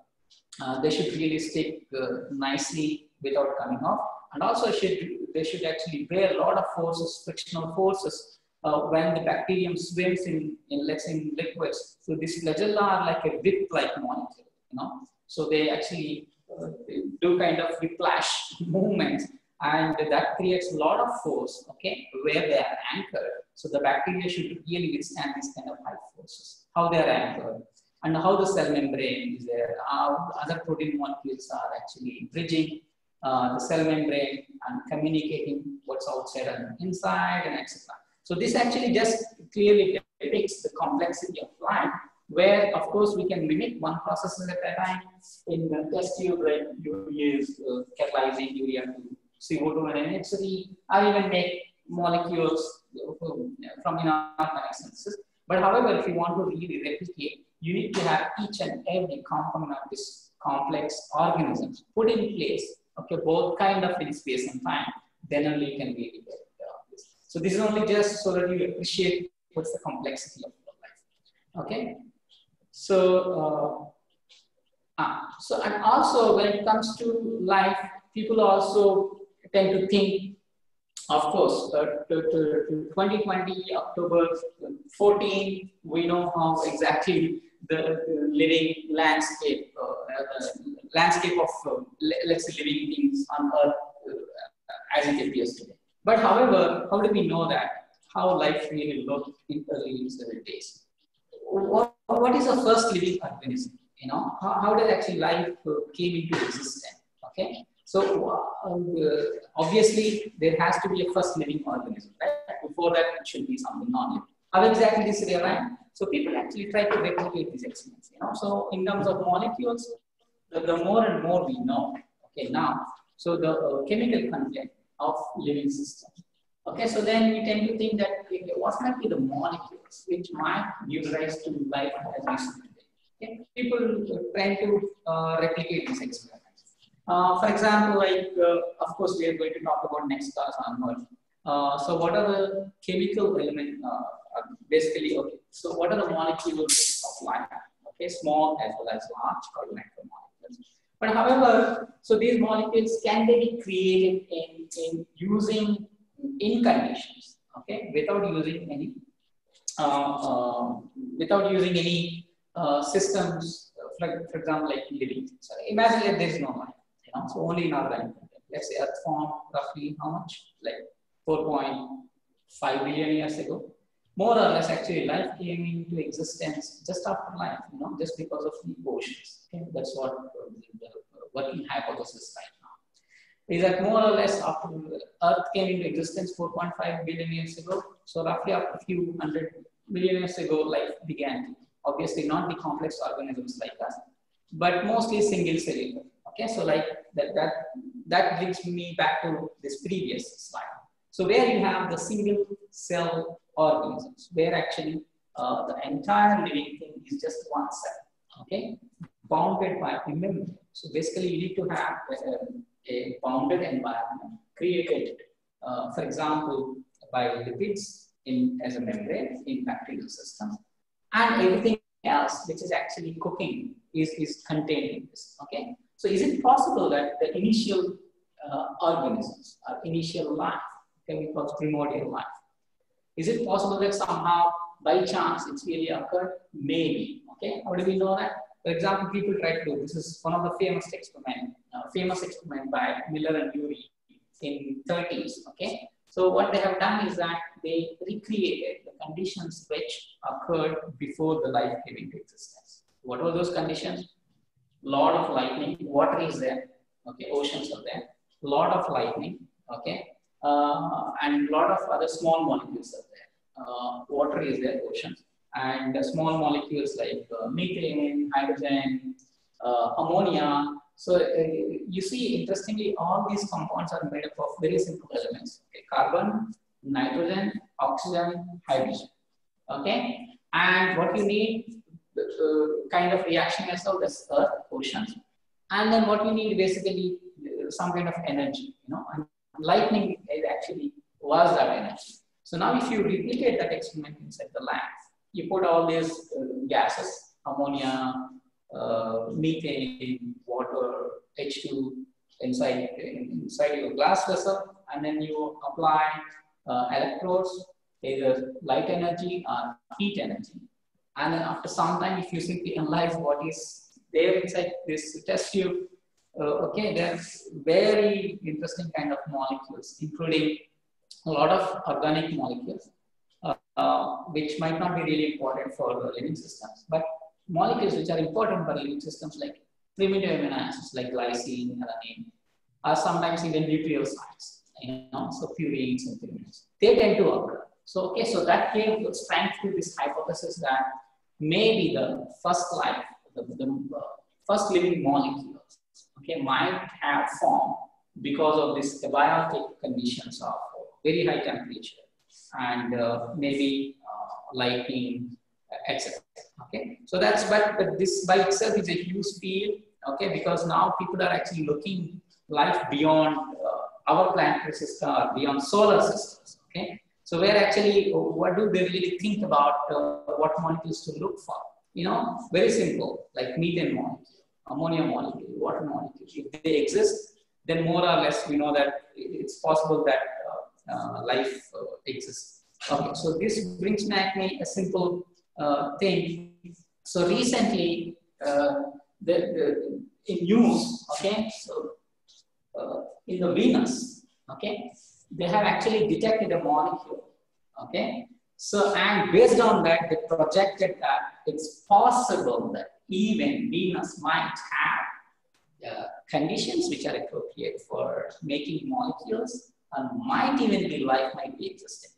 uh, they should really stick uh, nicely without coming off, and also should they should actually bear a lot of forces, frictional forces, uh, when the bacterium swims in, in let's say liquids. So these flagella are like a whip-like molecule, you know. So they actually uh, they do kind of whiplash movements and that creates a lot of force, okay, where they are anchored. So the bacteria should really withstand these kind of high forces, how they are anchored and how the cell membrane is there, how other protein molecules are actually bridging uh, the cell membrane and communicating what's outside and inside and etc. So this actually just clearly depicts the complexity of life where of course we can mimic one process at a time. In the test tube, like you use uh, catalyzing urea to CO2 and NH3, or even make molecules from inorganic synthesis. But however, if you want to really replicate, you need to have each and every component of this complex organism put in place, okay, both kind of in space and time, then only you can really get this. So this is only just so that you appreciate what's the complexity of life, okay? So, uh, ah, so and also when it comes to life, people also tend to think, of course, uh, to, to, to 2020 October 14, we know how exactly the, the living landscape, uh, the landscape of uh, let's say living things on Earth uh, as it appears today. But however, how do we know that? How life really looked in early seven days? What, what is the first living organism? You know, how, how did actually life uh, came into existence? Okay, so uh, obviously there has to be a first living organism, right? Before that, it should be something non-living. How exactly this realigned? So people actually try to replicate these experiments. You know, so in terms of molecules, the, more and more we know, okay, now, so the uh, chemical content of living systems. Okay, so then we tend to think that okay, what might be the molecules which might give rise to life as we see today. Okay, people try to uh, replicate these experiments. Uh, for example, like, uh, of course, we are going to talk about next class onward. Uh, so what are the chemical element, uh, basically, okay, so what are the molecules of life? Okay, small as well as large called macromolecules. But however, so these molecules, can they be created in, in using in conditions, okay, without using any, uh, um, without using any uh, systems, uh, for, for example, like living. So imagine that there is no life you know, so only in organic. Let's say Earth formed roughly how much? Like 4.5 billion years ago. More or less, actually, life came into existence just after life, you know, just because of the oceans. Okay? That's what the working hypothesis right now. Is that more or less after Earth came into existence 4.5 billion years ago? So roughly after a few hundred million years ago, life began. Obviously, not the complex organisms like us, but mostly single cellular. Okay, so like that, that, that brings me back to this previous slide. So where you have the single cell organisms, where actually uh, the entire living thing is just one cell, okay, bounded by a membrane. So basically you need to have a, a bounded environment created, uh, for example, by lipids in as a membrane in bacterial system, and everything else which is actually cooking is, is contained in this, okay? So is it possible that the initial uh, organisms, uh, initial life, can be called primordial life? Is it possible that somehow by chance it's really occurred? Maybe. Okay, how do we know that? For example, people try to do this is one of the famous experiment, uh, famous experiment by Miller and Urey in 30s. Okay, so what they have done is that they recreated the conditions which occurred before the life came into existence. What were those conditions? lot of lightning, water is there, okay, oceans are there, lot of lightning, okay, uh, and a lot of other small molecules are there. Uh, water is there, oceans, and small molecules like uh, methane, hydrogen, uh, ammonia. So you see, interestingly, all these compounds are made up of very simple elements, okay, carbon, nitrogen, oxygen, hydrogen, okay, and what you need uh, kind of reaction as well as earth oceans. And then what you need basically some kind of energy you know and lightning is actually was that energy so now if you replicate that experiment inside the lab you put all these uh, gases ammonia uh, methane water h2 inside inside your glass vessel and then you apply uh, electrodes either light energy or heat energy. And then after some time, if you simply analyze what is there inside this test tube, uh, okay, there's very interesting kind of molecules, including a lot of organic molecules, uh, uh, which might not be really important for living systems, but molecules which are important for living systems like primitive amino acids like glycine, alanine, are sometimes even nucleosides, you know, so purines and purines. They tend to occur. So, okay, so that gave strength to this hypothesis that maybe the first life, the, the uh, first living molecules, okay, might have formed because of this abiotic conditions of very high temperature and uh, maybe uh, lighting, etc. Okay, so that's but, but this by itself is a huge field. Okay, because now people are actually looking life beyond uh, our planetary system or beyond solar systems. Okay, so where actually what do they really think about uh, what molecules to look for? You know, very simple like methane molecule, ammonia molecule, water molecule. If they exist, then more or less we know that it's possible that uh, uh, life uh, exists. Okay, so this brings back me a simple uh, thing. So recently, the, the, in news, okay, so in the Venus, okay, they have actually detected a molecule, okay. So and based on that, they projected that it's possible that even Venus might have uh, conditions which are appropriate for making molecules and might even be life might be existing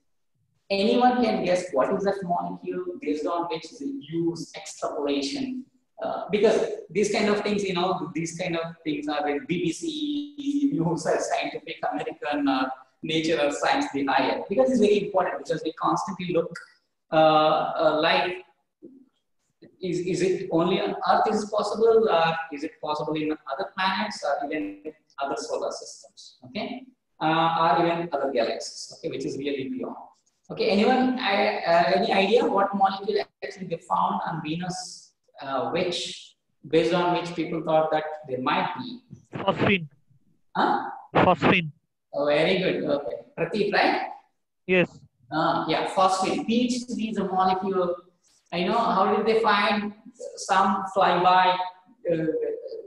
anyone can guess what is that molecule based on which they use extrapolation. Uh, because these kind of things, you know, these kind of things are in BBC News or Scientific American uh, Nature or Science the hire. Because it's very important because they constantly look uh, uh, like, is, is it only on Earth is possible or is it possible in other planets or even other solar systems, okay? Uh, or even other galaxies, okay, which is really beyond. Okay, anyone, I, uh, any idea what molecule actually they found on Venus, uh, which, based on which people thought that there might be? Phosphine. Huh? Phosphine. Oh, very good. Okay. Prateep, right? Yes. Uh, yeah, phosphine. PH3 is a molecule. I know, how did they find some flyby? Uh,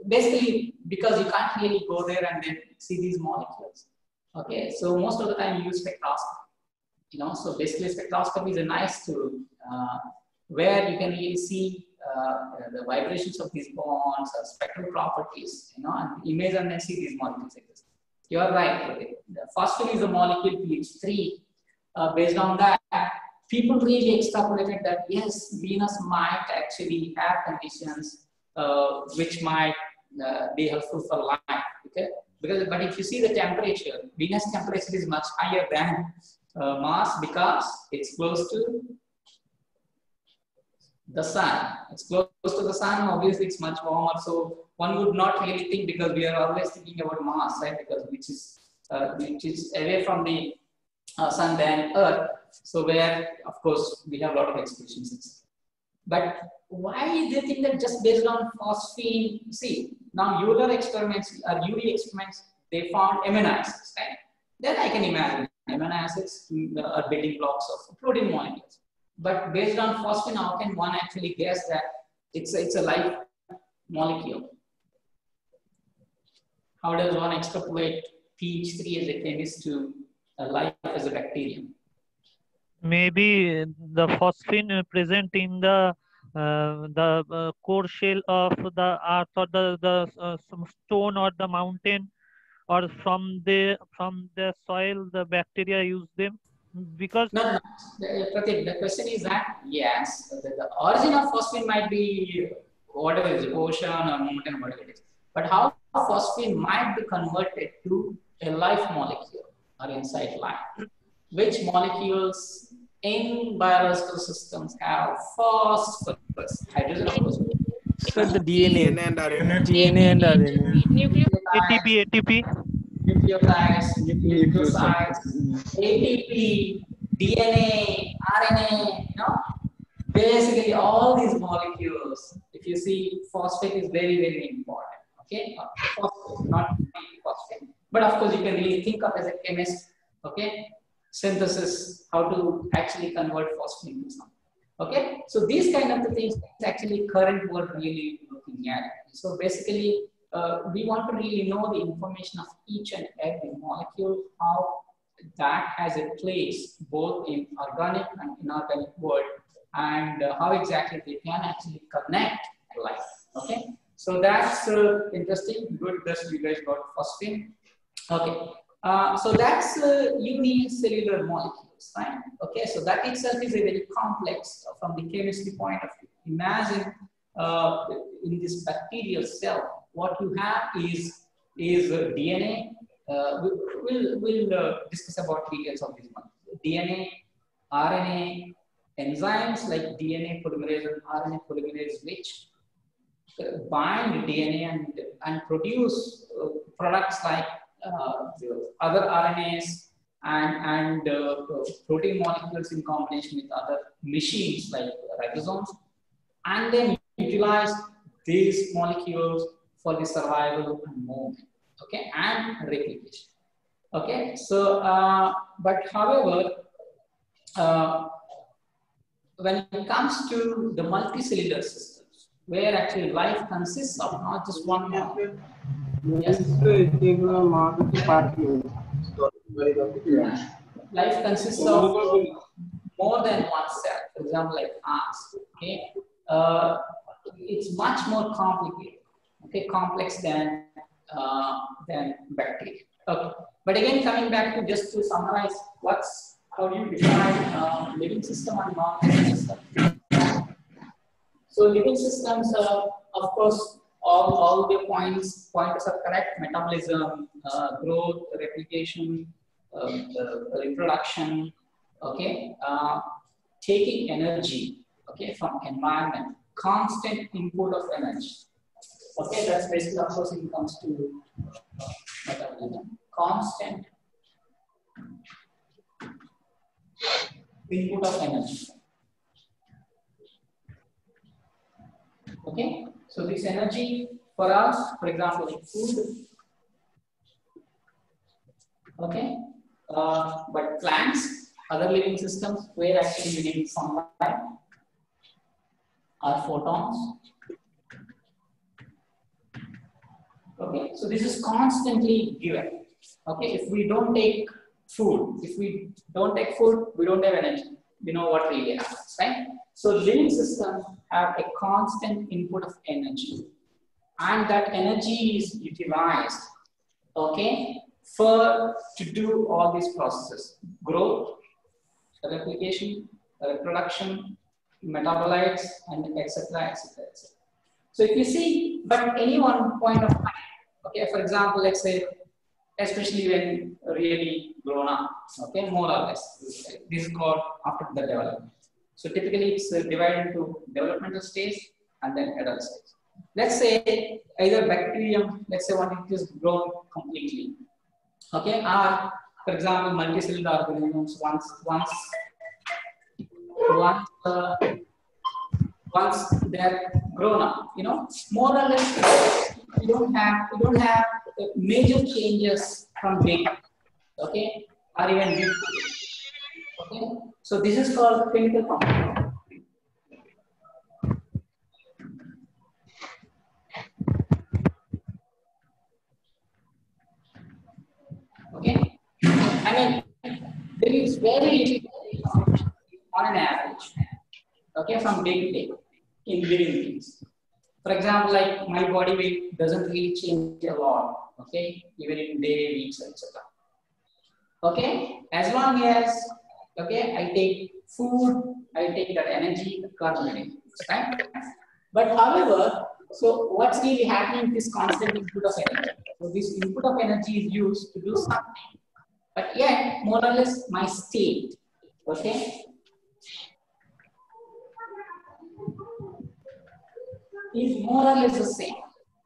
basically, because you can't really go there and then see these molecules. Okay, so most of the time you use spectroscopy you know, so basically spectroscopy is a nice tool uh, where you can really see uh, the vibrations of these bonds or spectral properties, you know, and image and then see these molecules exist. You are right. Okay. The first is a molecule PH3. Uh, based on that, people really extrapolated that yes, Venus might actually have conditions uh, which might uh, be helpful for life. Okay, because but if you see the temperature, Venus temperature is much higher than uh, Mars because it's close to the sun. It's close to the sun, obviously it's much warmer. So one would not really think because we are always thinking about Mars, right? Because which is uh, which is away from the uh, sun than Earth. So where, of course, we have a lot of exclusions. But why they think that just based on phosphine? See, now Euler experiments or UV experiments, they found amino acids, right? Then I can imagine amino acids are building blocks of protein molecules. But based on phosphine, how can one actually guess that it's a, it's a life molecule? How does one extrapolate PH3 as a chemist to life as a bacterium? Maybe the phosphine present in the uh, the uh, core shell of the earth or the, the uh, some stone or the mountain or from the from the soil the bacteria use them. Because no, no, Pratik, the question is that yes the, the origin of phosphine might be whatever is ocean or mountain whatever it is. But how phosphine might be converted to a life molecule or inside life which molecules in biological systems have phosphorus hydrogen of course Sir, the DNA. DNA and RNA. DNA and RNA. ATP, ATP. Nucleotides, nucleosides, ATP, DNA, RNA, you know, basically all these molecules, if you see phosphate is very, very important. Okay, phosphate, not phosphate. But of course, you can really think of as a chemist. Okay, synthesis, how to actually convert phosphine to something. Okay, so these kind of the things actually current we're really looking at. So basically, uh, we want to really know the information of each and every molecule, how that has a place both in organic and inorganic world, and uh, how exactly they can actually connect life. Okay, so that's uh, interesting. Good, that's you guys got phosphine. Okay, uh, so that's uh, unicellular molecules, right? Okay, so that itself is a very complex uh, from the chemistry point of view. Imagine uh, in this bacterial cell, what you have is is uh, DNA. Uh, we'll we'll discuss about details of this one. DNA, RNA, enzymes like DNA polymerase and RNA polymerase, which bind DNA and, and produce products like uh, other RNAs and, and uh, protein molecules in combination with other machines like ribosomes, and then utilize these molecules for the survival and movement, okay, and replication. Okay, so, uh, but however, uh, when it comes to the multicellular systems, where actually life consists of not just one molecule, Life consists of more than one cell. For example, like us. Okay, uh, it's much more complicated. Okay, complex than uh, than bacteria. Okay, but again, coming back to just to summarize, what's how do you define uh, living system and non-living system? So living systems, uh, of course, all, all the points pointers are correct. Metabolism uh, growth replication um, uh, reproduction okay? Uh, taking energy okay from environment. Constant input of energy. Okay that's basically of course it comes to metabolism. Constant input of energy okay so this energy for us, for example, food, okay, uh, but plants, other living systems, where actually we need sunlight, are photons. Okay, so this is constantly given. Okay, if we don't take food, if we don't take food, we don't have energy. We know what really happens, right? So living systems have a constant input of energy and that energy is utilized, okay, for to do all these processes, growth, replication, reproduction, metabolites, and etc. etc. So if you see, but any one point of time, okay, for example, let's say, especially when really grown up, okay, more or less, this is called after the development. So typically it's uh, divided into developmental stage and then adult stage. Let's say either bacterium, let's say one it is grown completely. Okay, or for example, multicellular organisms once once once uh, once they're grown up, you know, more or less we don't have we don't have major changes from big, okay, or even big. Okay, so this is called clinical compound. Okay, I mean there is very little on an average. Okay, from day to day in living beings. For example, like my body weight doesn't really change a lot. Okay, even in day, weeks, etc. Okay, as long as Okay, I take food, I take that energy, carbohydrate, right? But however, so what's really happening is constant input of energy. So this input of energy is used to do something. But yet, more or less, my state, okay, is more or less the same.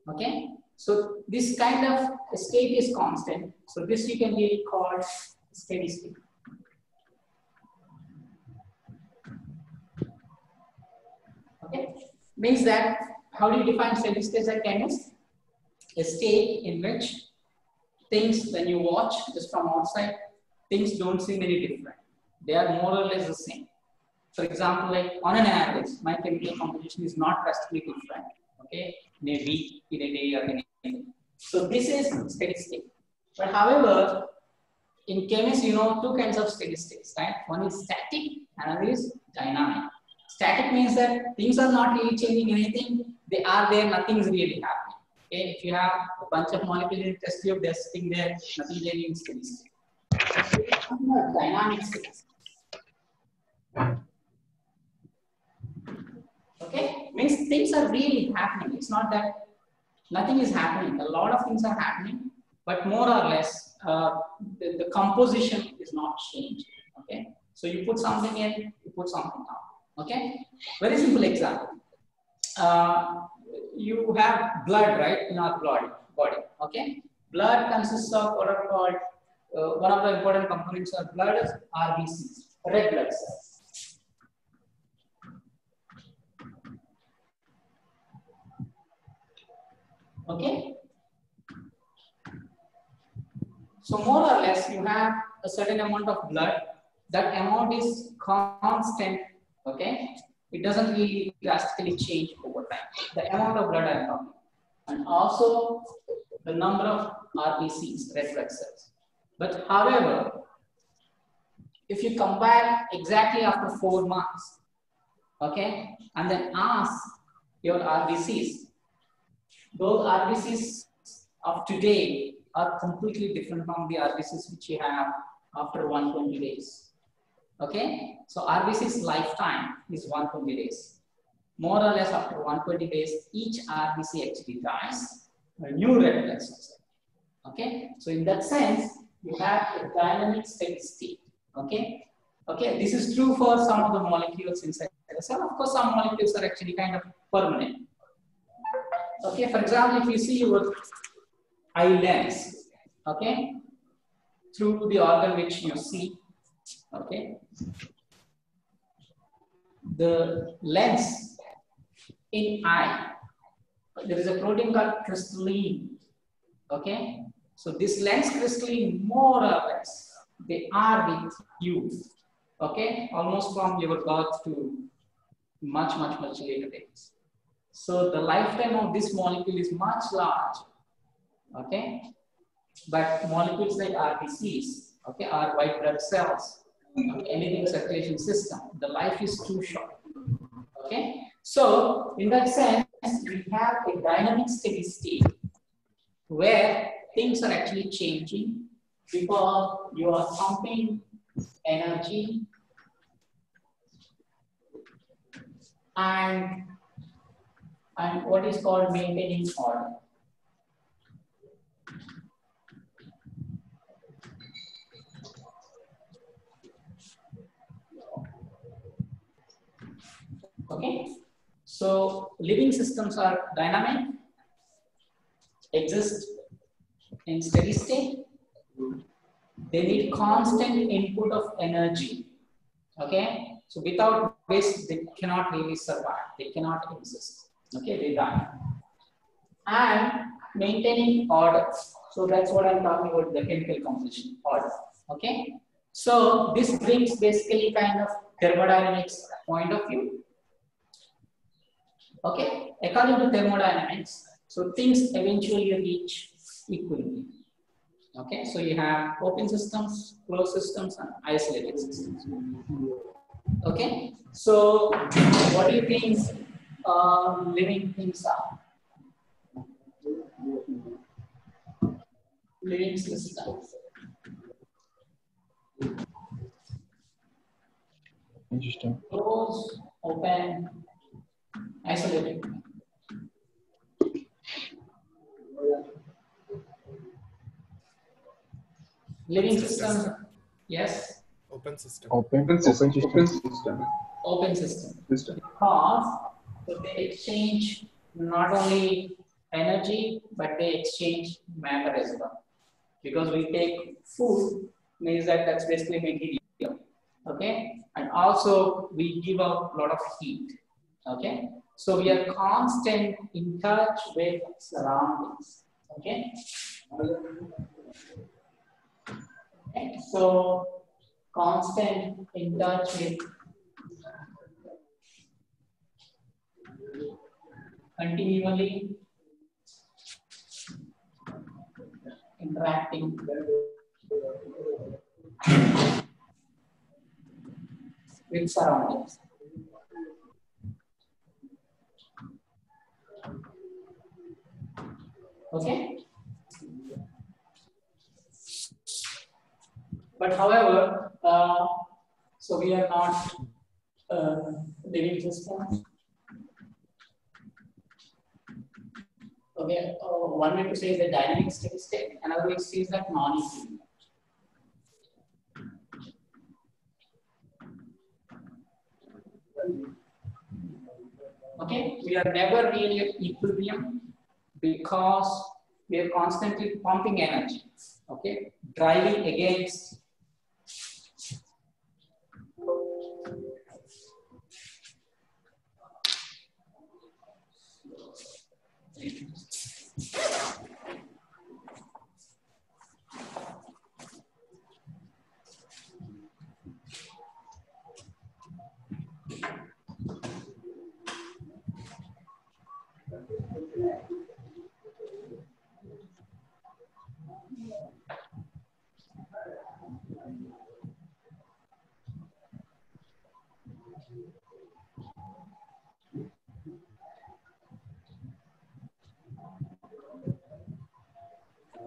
Okay, so this kind of state is constant. So this you can really call steady state. Okay, means that how do you define steady state as a chemist? A state in which things when you watch just from outside, things don't seem any different. They are more or less the same. For example, like on an average, my chemical composition is not drastically different. Okay, maybe in a day or anything. So this is steady state. But however, in chemistry, you know, two kinds of steady states, right? One is static, another is dynamic. Static means that things are not really changing anything. They are there, nothing is really happening. Okay, if you have a bunch of molecules in test tube, they're sitting there, nothing really in steady. Dynamic state. Okay, means things are really happening. It's not that nothing is happening. A lot of things are happening, but more or less, uh, the, the composition is not changing. Okay, so you put something in, you put something out. Okay, very simple example. Uh, you have blood, right, in our blood body. Okay, blood consists of what are called uh, one of the important components of blood is RBCs, red blood cells. Okay. So more or less, you have a certain amount of blood. That amount is constant. Okay. It doesn't really drastically change over time. The amount of blood I'm talking, and also the number of RBCs, red blood cells. But however, if you compare exactly after four months, okay, and then ask your RBCs, those RBCs of today are completely different from the RBCs which you have after 120 days. Okay, so RBC's lifetime is 120 days. More or less after 120 days, each RBC actually dies, a new red blood cells. Okay, so in that sense, you have a dynamic steady state. Okay, okay, this is true for some of the molecules inside the cell. Of course, some molecules are actually kind of permanent. Okay, for example, if you see your eye lens, okay, through the organ which you see, okay, the lens in eye, there is a protein called crystallin, okay. So this lens crystallin, more or less, they are with you, okay, almost from your birth to much, much, much later days. So the lifetime of this molecule is much large, okay? But molecules like RBCs, okay, are white blood cells, anything circulation system, the life is too short, okay? So in that sense, we have a dynamic steady state where things are actually changing because you are pumping energy and and what is called maintaining order. Okay, so living systems are dynamic, exist in steady state. They need constant input of energy. Okay, so without this, they cannot really survive. They cannot exist. Okay, they die. And maintaining order. So that's what I'm talking about the chemical composition order. Okay, so this brings basically kind of thermodynamics point of view. Okay, according to thermodynamics, so things eventually reach equilibrium. Okay, so you have open systems, closed systems, and isolated systems. Okay, so what do you think uh, living things are? Living systems. Interesting. Closed, open, isolated. Living systems, yes, Open system. Open, Open open system. system. Open system. open system. System. Because so they exchange not only energy, but they exchange matter as well. Because we take food, means that that's basically material. Okay, and also we give out a lot of heat. Okay, so we are constant in touch with surroundings. Okay. Okay, so constant in touch with continually interacting with surroundings. Okay. But however, uh, so we are not uh, living systems. Okay, uh, one way to say is the dynamic steady state, another way to say is that non-equilibrium. Okay, we are never really at equilibrium because we are constantly pumping energy. Okay, driving against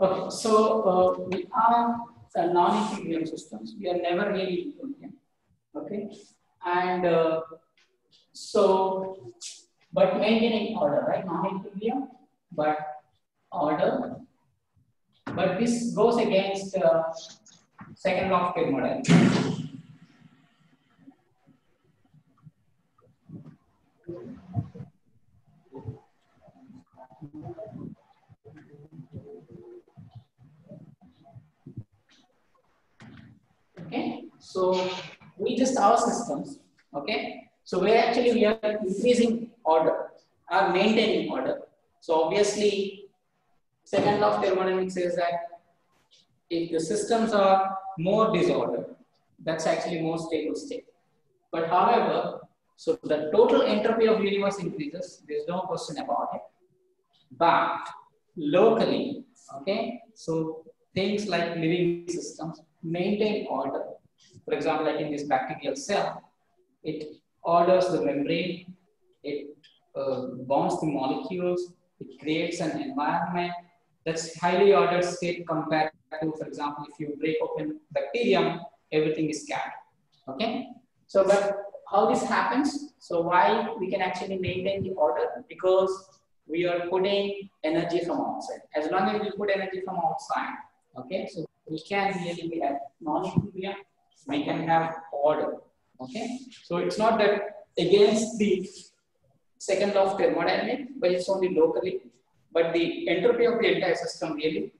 Okay, so uh, we are non-equilibrium systems. We are never really equilibrium. Okay, and uh, so, but maintaining order, right? Non-equilibrium, but order. But this goes against uh, second law of thermodynamics. Okay, so we just our systems. Okay, so we're actually we are increasing order, are maintaining order. So obviously, second law of thermodynamics says that if the systems are more disorder. that's actually more stable state. But however, so the total entropy of universe increases. There's no question about it. But locally, okay, so things like living systems maintain order. For example, like in this bacterial cell, it orders the membrane, it uh, bonds the molecules, it creates an environment that's highly ordered state compared for example, if you break open bacterium, everything is scattered. Okay, so but how this happens? So why we can actually maintain the order? Because we are putting energy from outside. As long as we put energy from outside, okay, so we can really be at non-equilibrium, we can have order. Okay, so it's not that against the second law of thermodynamics, but it's only locally. But the entropy of the entire system really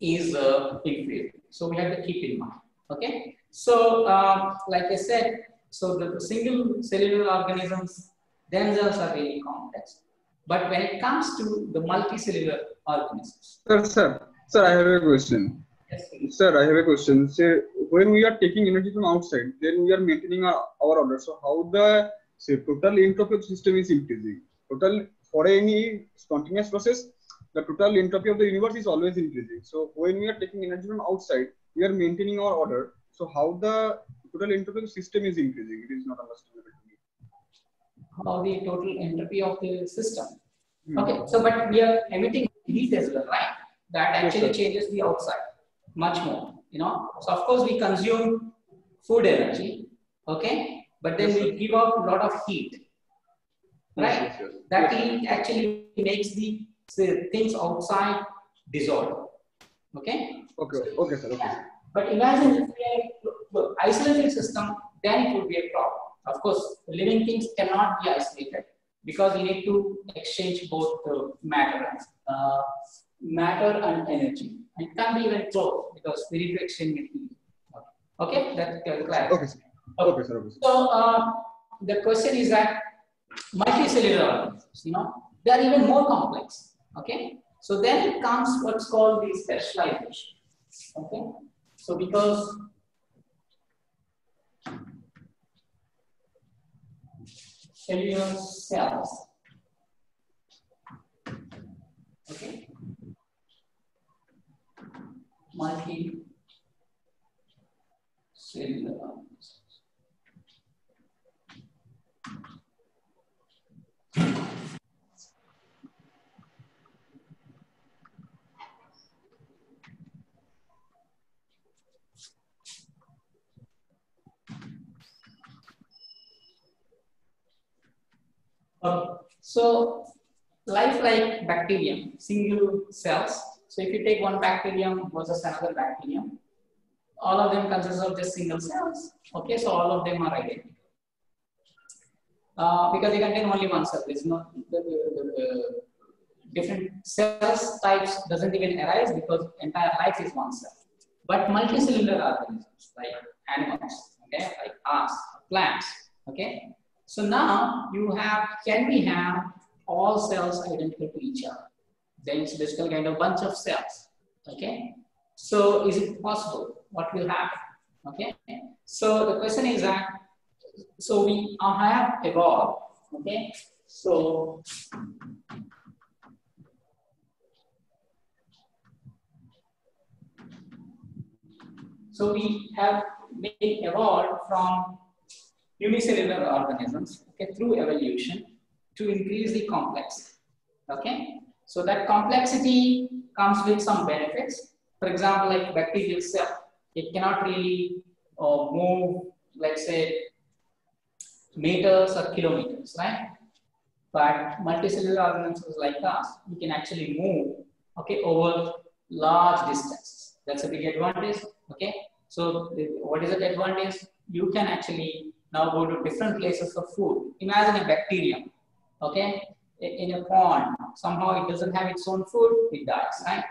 is uh, inferior. So we have to keep in mind. Okay, so um, like I said, so the, single cellular organisms themselves are really complex. But when it comes to the multicellular organisms, Sir, sir, sir, I have a question. yes, please. Sir, I have a question. Say, when we are taking energy from outside, then we are maintaining our, our order. So how the say total entropy system is increasing? Total for any spontaneous process, the total entropy of the universe is always increasing. So when we are taking energy from outside, we are maintaining our order. So how the total entropy of the system is increasing? It is not understandable to me. how the total entropy of the system. Hmm. Okay, so but we are emitting heat as well, right? That actually sir. changes the outside much more, you know. So of course we consume food energy, okay, but then Yes, we give out a lot of heat, right? Yes, yes, yes. That Yes, heat actually makes the say, things outside disorder, okay? Okay, okay, sir. Okay. But imagine if we are isolated system, then it would be a problem. Of course, living things cannot be isolated because you need to exchange both the matter and uh, matter and energy. It can't be even close because we need to exchange it. Okay, that's clear. Okay, sir. Okay, sir. Okay, sir. So uh, the question is that multicellular organisms, you know, they are even more complex. Okay, so then comes what's called the specialization. Okay, So because cellular cells, okay, multi cellular organisms. So life like bacterium, single cells. So if you take one bacterium versus another bacterium, all of them consist of just single cells. Okay, so all of them are identical. Uh, because they contain only one cell. There's no the, the, the different cells types doesn't even arise because entire life is one cell. But multicellular organisms like animals, okay, like us, plants, okay. So now you have, can we have all cells identical to each other? Then it's basically kind of bunch of cells, okay. So is it possible? What will happen? Okay. So the question is that so we have evolved. Okay. So so we have been evolved from unicellular organisms okay, through evolution to increase the complexity. Okay. So that complexity comes with some benefits. For example, like bacterial cell, it cannot really uh, move, let's say, meters or kilometers, right? But multicellular organisms like us, we can actually move, okay, over large distances. That's a big advantage, okay? So what is the advantage? You can actually now go to different places for food. Imagine a bacterium, okay, in a pond. Somehow it doesn't have its own food, it dies, right?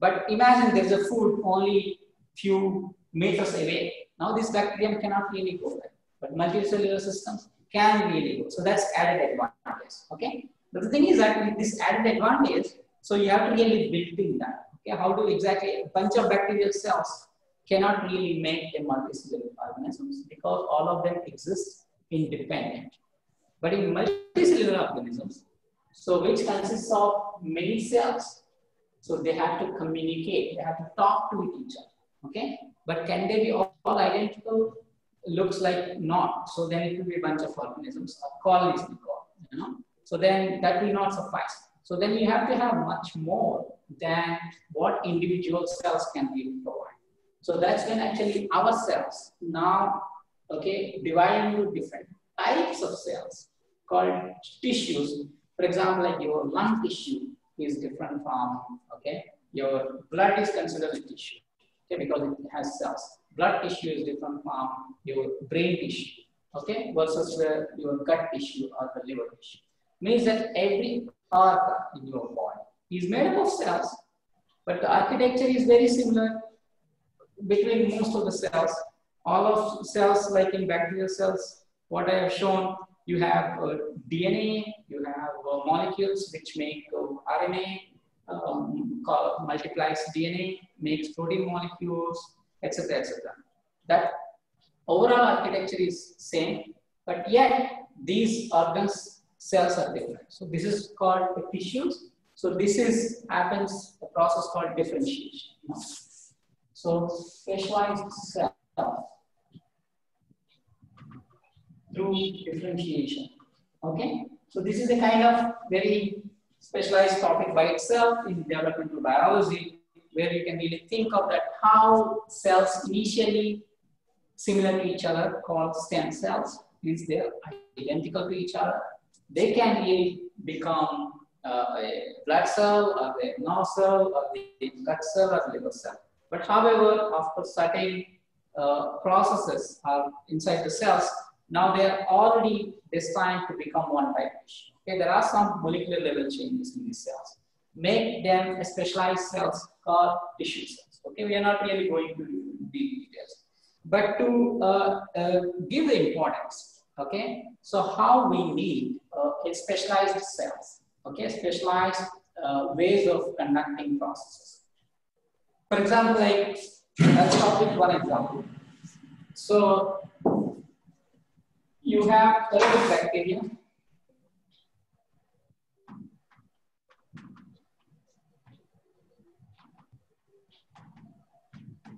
But imagine there's a food only few meters away. Now this bacterium cannot really go there, but multicellular systems can really go. So that's added advantage. Okay. But the thing is that with this added advantage, so you have to really build in that. Okay. How do exactly a bunch of bacterial cells cannot really make a multicellular organisms because all of them exist independent. But in multicellular organisms, so which consists of many cells, so they have to communicate, they have to talk to each other. Okay. But can they be all identical? looks like not. So then it will be a bunch of organisms or colonies we call, you know. So then that will not suffice. So then you have to have much more than what individual cells can really provide. So that's when actually our cells now, okay, divide into different types of cells called tissues. For example, like your lung tissue is different from, okay, your blood is considered a tissue, okay, because it has cells blood tissue is different from your brain tissue, okay, versus the, your gut tissue or the liver tissue. Means that every organ in your body is made up of cells, but the architecture is very similar between most of the cells. All of cells, like in bacterial cells, what I have shown, you have uh, DNA, you have uh, molecules which make uh, RNA, um, multiplies DNA, makes protein molecules, etc., etc. That overall architecture is same, but yet these organs cells are different. So this is called the tissues. So this is happens a process called differentiation. So specialized cells through differentiation. Okay. So this is a kind of very specialized topic by itself in developmental biology where you can really think of that how cells initially similar to each other called stem cells means they're identical to each other. They can really become uh, a blood cell or a nerve cell or the gut cell or liver cell. But however, after certain uh, processes are inside the cells, now they are already designed to become one type of tissue. Okay, there are some molecular level changes in these cells. Make them specialized cells called tissue cells. Okay, we are not really going to the details, but to uh, uh, give the importance. Okay, so how we need uh, specialized cells. Okay, specialized uh, ways of conducting processes. For example, like Let's start with one example. So you have aerobic bacteria.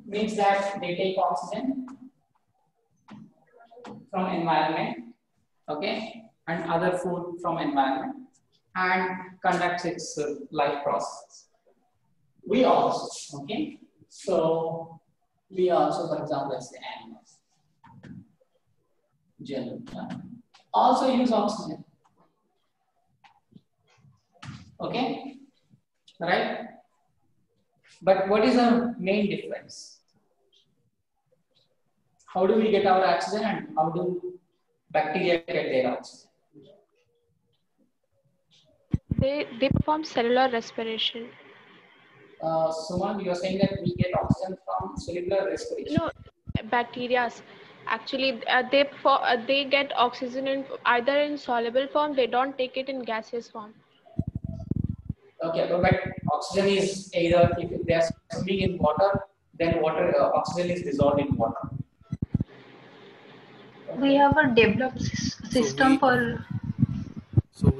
Means that they take oxygen from environment, okay, and other food from environment and conducts its life process. We also, okay, so we also, for example, let's say animals, also use oxygen, okay, right? But what is the main difference? How do we get our oxygen and how do bacteria get their oxygen? They, they perform cellular respiration. Uh, Suman, you're saying that we get oxygen from cellular respiration. No, bacteria. Actually, uh, they for, uh, they get oxygen in either in soluble form. They don't take it in gaseous form. Okay, but, but oxygen is either if they are swimming in water, then water uh, oxygen is dissolved in water. We have a developed sys- system we- for So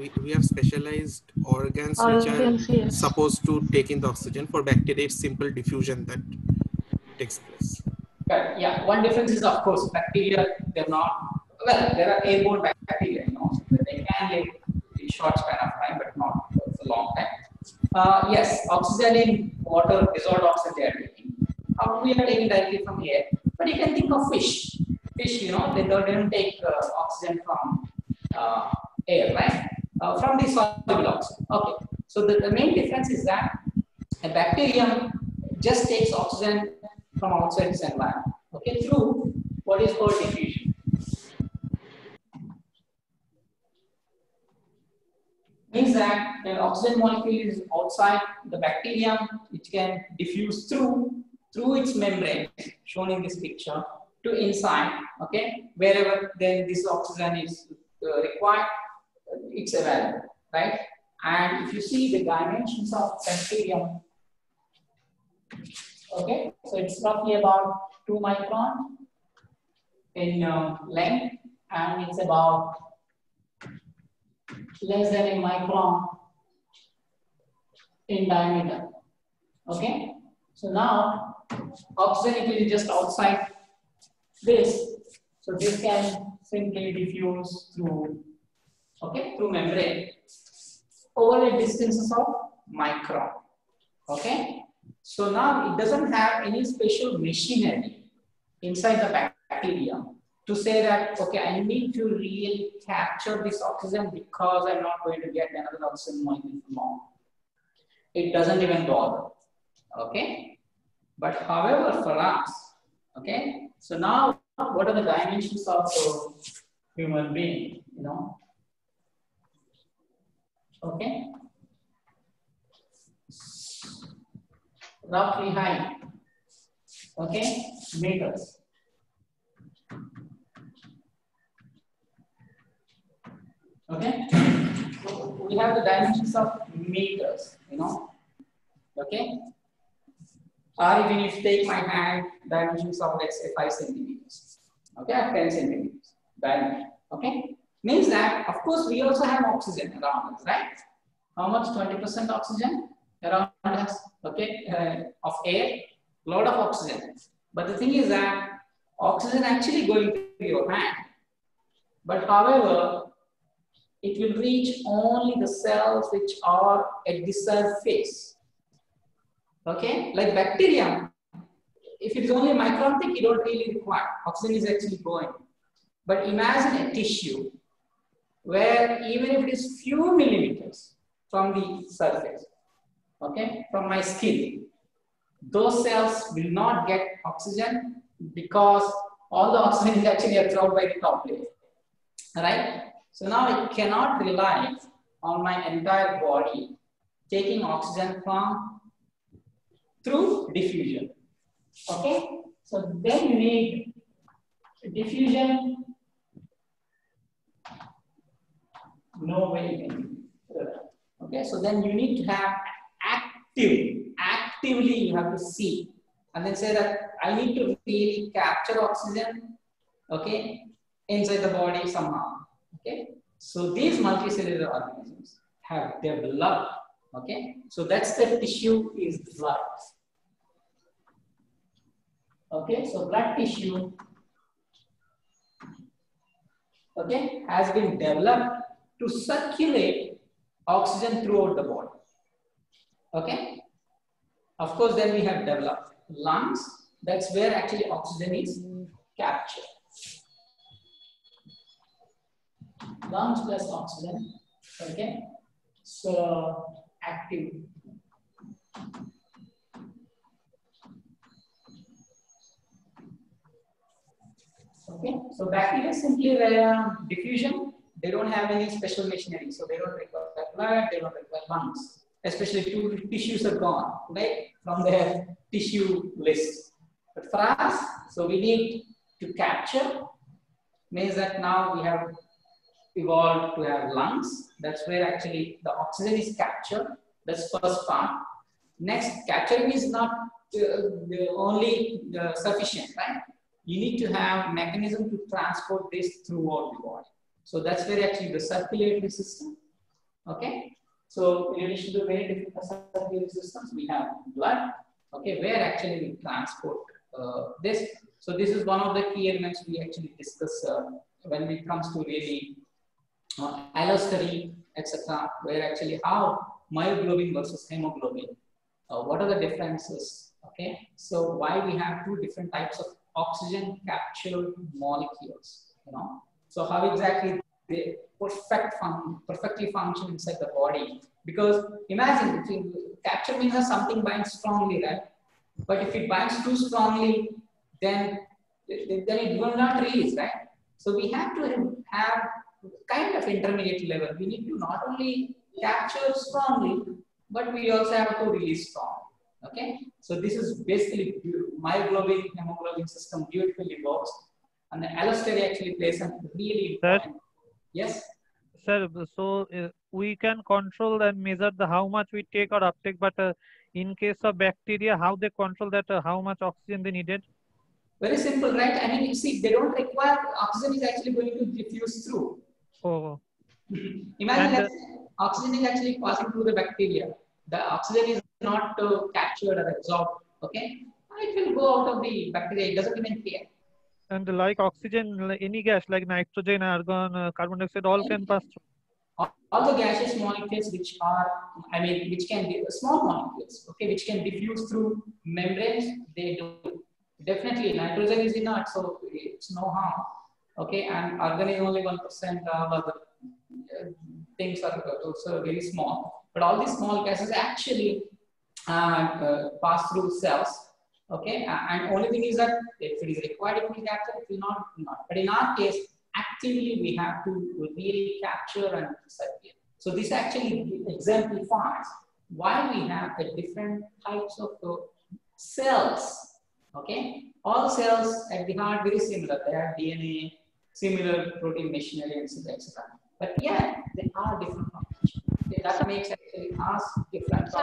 we, we have specialized organs, Organs, which are yes. supposed to take in the oxygen. For bacteria, it's simple diffusion that takes place. But yeah, one difference is of course bacteria, they're not, well, there are airborne bacteria, you know, so they can live in short span of time, but not for a long time. Uh, yes, oxygen in water, dissolved oxygen they are taking. How we are taking directly from air, but you can think of fish. Fish, you know, they don't, they don't take uh, oxygen from uh, air, right? Uh, from the soluble oxygen. Okay, so the, the main difference is that a bacterium just takes oxygen from outside its environment, okay, through what is called diffusion. Means that an oxygen molecule is outside the bacterium, it can diffuse through through its membrane, shown in this picture, to inside, okay, wherever then this oxygen is uh, required, it's available, right? And if you see the dimensions of bacterium, okay, so it's roughly about two micron in uh, length, and it's about less than a micron in diameter. Okay, so now oxygen it is just outside this, so this can simply diffuse through okay through membrane over a distances of micron. Okay, so now it doesn't have any special machinery inside the bacteria to say that, okay, I need to really capture this oxygen because I'm not going to get another oxygen molecule from. It doesn't even bother. Okay. But however, for us, okay, so now what are the dimensions of human being, you know? Okay. Roughly high. Okay, meters. Okay, so we have the dimensions of meters, you know. Okay, or even if you take my hand, dimensions of let's say five centimeters. Okay, 10 centimeters diameter. Okay, means that of course we also have oxygen around us, right? How much? 20% oxygen around us, okay, uh, of air, lot of oxygen. But the thing is that oxygen actually going to your hand. But however, it will reach only the cells which are at the surface. Okay, like bacteria, if it's only micron thick, you don't really require. Oxygen is actually going. But imagine a tissue where even if it is few millimeters from the surface, okay, from my skin, those cells will not get oxygen because all the oxygen is actually absorbed by the top layer, right? So now I cannot rely on my entire body taking oxygen from through diffusion. Okay, so then you need diffusion. No way you can do. Okay, so then you need to have active, actively you have to see and then say that I need to really capture oxygen, okay, inside the body somehow, okay. So these multicellular organisms have blood, okay. So that's the tissue is blood. Okay, so blood tissue, okay, has been developed to circulate oxygen throughout the body. Okay, of course, then we have developed lungs. That's where actually oxygen is captured. Lungs plus oxygen. Okay, so active Okay, so bacteria simply uh, diffusion. They don't have any special machinery, so they don't require blood, they don't require lungs. Especially two tissues are gone, right, from their tissue list. But for us, so we need to capture, means that now we have evolved to have lungs. That's where actually the oxygen is captured. That's first part. Next, capturing is not uh, only uh, sufficient, right? you need to have mechanism to transport this throughout the body. So that's where actually the circulatory system, okay? So in addition to very different circulatory systems, we have blood, okay, where actually we transport uh, this. So this is one of the key elements we actually discuss uh, when it comes to really uh, allostery, etc., where actually how myoglobin versus hemoglobin, uh, what are the differences, okay? So why we have two different types of oxygen captured molecules, you know. So how exactly they perfect fun perfectly function inside the body. Because imagine if you, capture means something binds strongly, right? But if it binds too strongly, then, then it will not release, right? So we have to have kind of intermediate level. We need to not only capture strongly, but we also have to release strong. Okay, so this is basically myoglobin hemoglobin system beautifully works, and the allostery actually plays a really important. Yes. Sir, so uh, we can control and measure the how much we take or uptake, but uh, in case of bacteria, how they control that uh, how much oxygen they needed? Very simple, right? I mean, you see, they don't require oxygen is actually going to diffuse through. Oh. Imagine that oxygen is actually passing through the bacteria. The oxygen is not uh, captured or absorbed, okay? It will go out of the bacteria, it doesn't even care. And like oxygen, any gas like nitrogen, argon, uh, carbon dioxide, all can pass through. All, the gaseous molecules which are, I mean, which can be small molecules, okay, which can diffuse through membranes, they do. Definitely, nitrogen is inert, so it's no harm, okay, and argon is only 1%, of other things are also very small. But all these small gases actually uh, uh, pass through cells. Okay, and only thing is that if it is required, it will capture. If it not, not. But in our case, actively we have to really capture and circulate. So this actually exemplifies why we have the different types of uh, cells. Okay, all cells at the heart very similar. They have DNA, similar protein machinery, etc. etc. But yeah, they are different functions. Okay, that makes actually us different. So,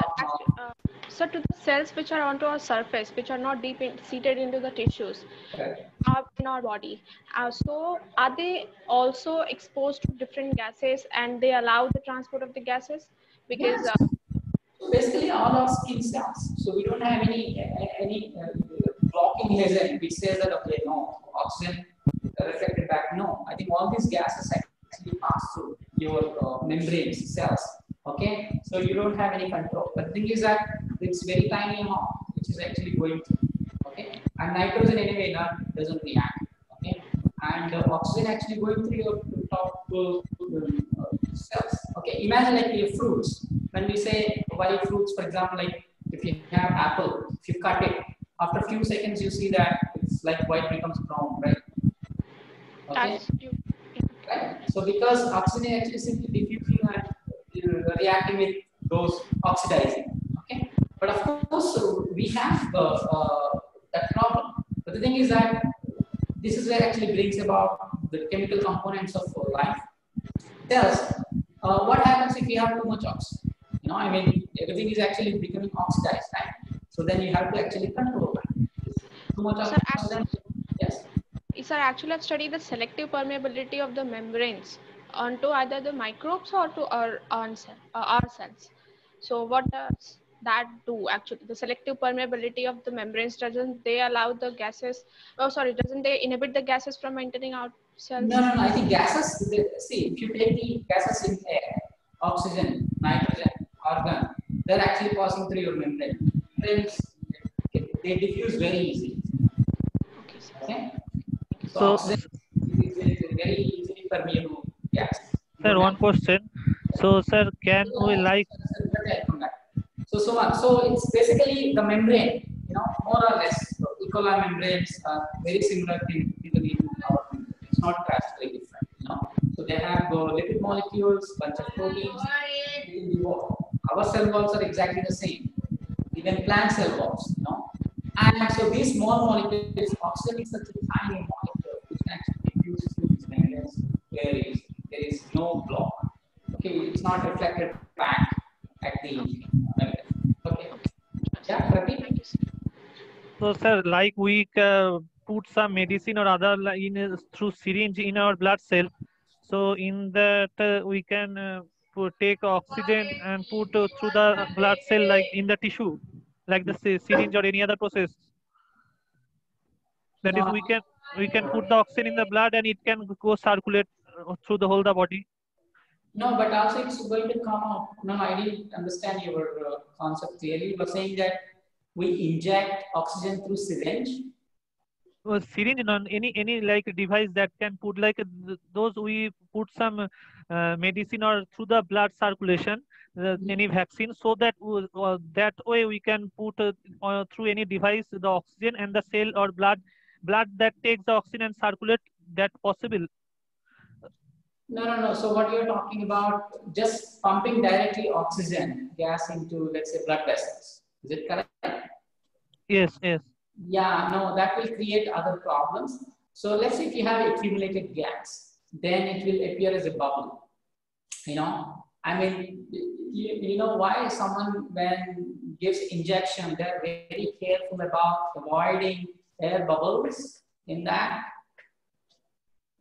so to the cells which are onto our surface, which are not deep in, seated into the tissues uh, in our body, uh, so are they also exposed to different gases and they allow the transport of the gases? Because yes. so basically all our skin cells. So we don't have any any uh, blocking legend which says that okay no oxygen reflected back. No, I think all these gases actually pass through your uh, membranes cells okay? So you don't have any control. But the thing is that it's very tiny amount which is actually going to okay? And nitrogen anyway not doesn't react. Okay? And uh, oxygen actually going through your top uh, cells. Okay? Imagine like your fruits. When we say white fruits for example like if you have apple if you cut it after a few seconds you see that it's like white becomes brown right? Okay? right? So because oxygen actually simply reacting with those oxidizing. Okay, but of course we have uh, uh, that problem. But the thing is that this is where actually brings about the chemical components of life. Tells uh, what happens if you have too much oxygen. You know, I mean, everything is actually becoming oxidized, right? So then you have to actually control that. too much Sir, oxygen. Yes. Sir, actually, I've studied the selective permeability of the membranes onto either the microbes or to our, our, uh, our cells. So what does that do actually? The selective permeability of the membranes, doesn't they allow the gases, oh sorry, doesn't they inhibit the gases from entering our cells? No, no, no. I think gases, see, if you take the gases in air, oxygen, nitrogen, argon, they're actually passing through your membrane. Membranes, they diffuse very easily. Okay? So, So- oxygen is, is very easily permeable gas. Sir, one question. So, sir, can we like So, so much. So it's basically the membrane, you know, more or less. So E. coli membranes are very similar to our membrane. It's not drastically different, you know. So they have uh, lipid molecules, bunch of proteins in the wall. Our cell walls are exactly the same. Even plant cell walls, you know. And so these small molecules, oxygen is such a tiny molecule which can actually diffuse through these membranes. There is there is no block. Okay, it's not reflected back at the membrane. Okay. Yeah, Pradeep? so, sir, like we uh, put some medicine or other in a- through syringe in our blood cell. So, in that uh, we can uh, take oxygen and put uh, through the blood cell, like in the tissue, like the syringe or any other process. That is, we can we can put the oxygen in the blood and it can go circulate uh, through the whole the body. No, but also it's going to come out. No, I didn't understand your uh, concept clearly. You were saying that we inject oxygen through syringe. uh, syringe on any any like device that can put like uh, those we put some uh, medicine or through the blood circulation uh, any vaccine so that w- uh, that way we can put uh, uh, through any device the oxygen and the cell or blood blood that takes the oxygen and circulate that possible No, no, no. So what you're talking about, just pumping directly oxygen gas into, let's say, blood vessels. Is it correct? yes yes Yeah, no, that will create other problems. So let's say if you have accumulated gas, then it will appear as a bubble. You know, I mean, you, you know why someone when gives injection, they're very careful about avoiding air bubbles in that.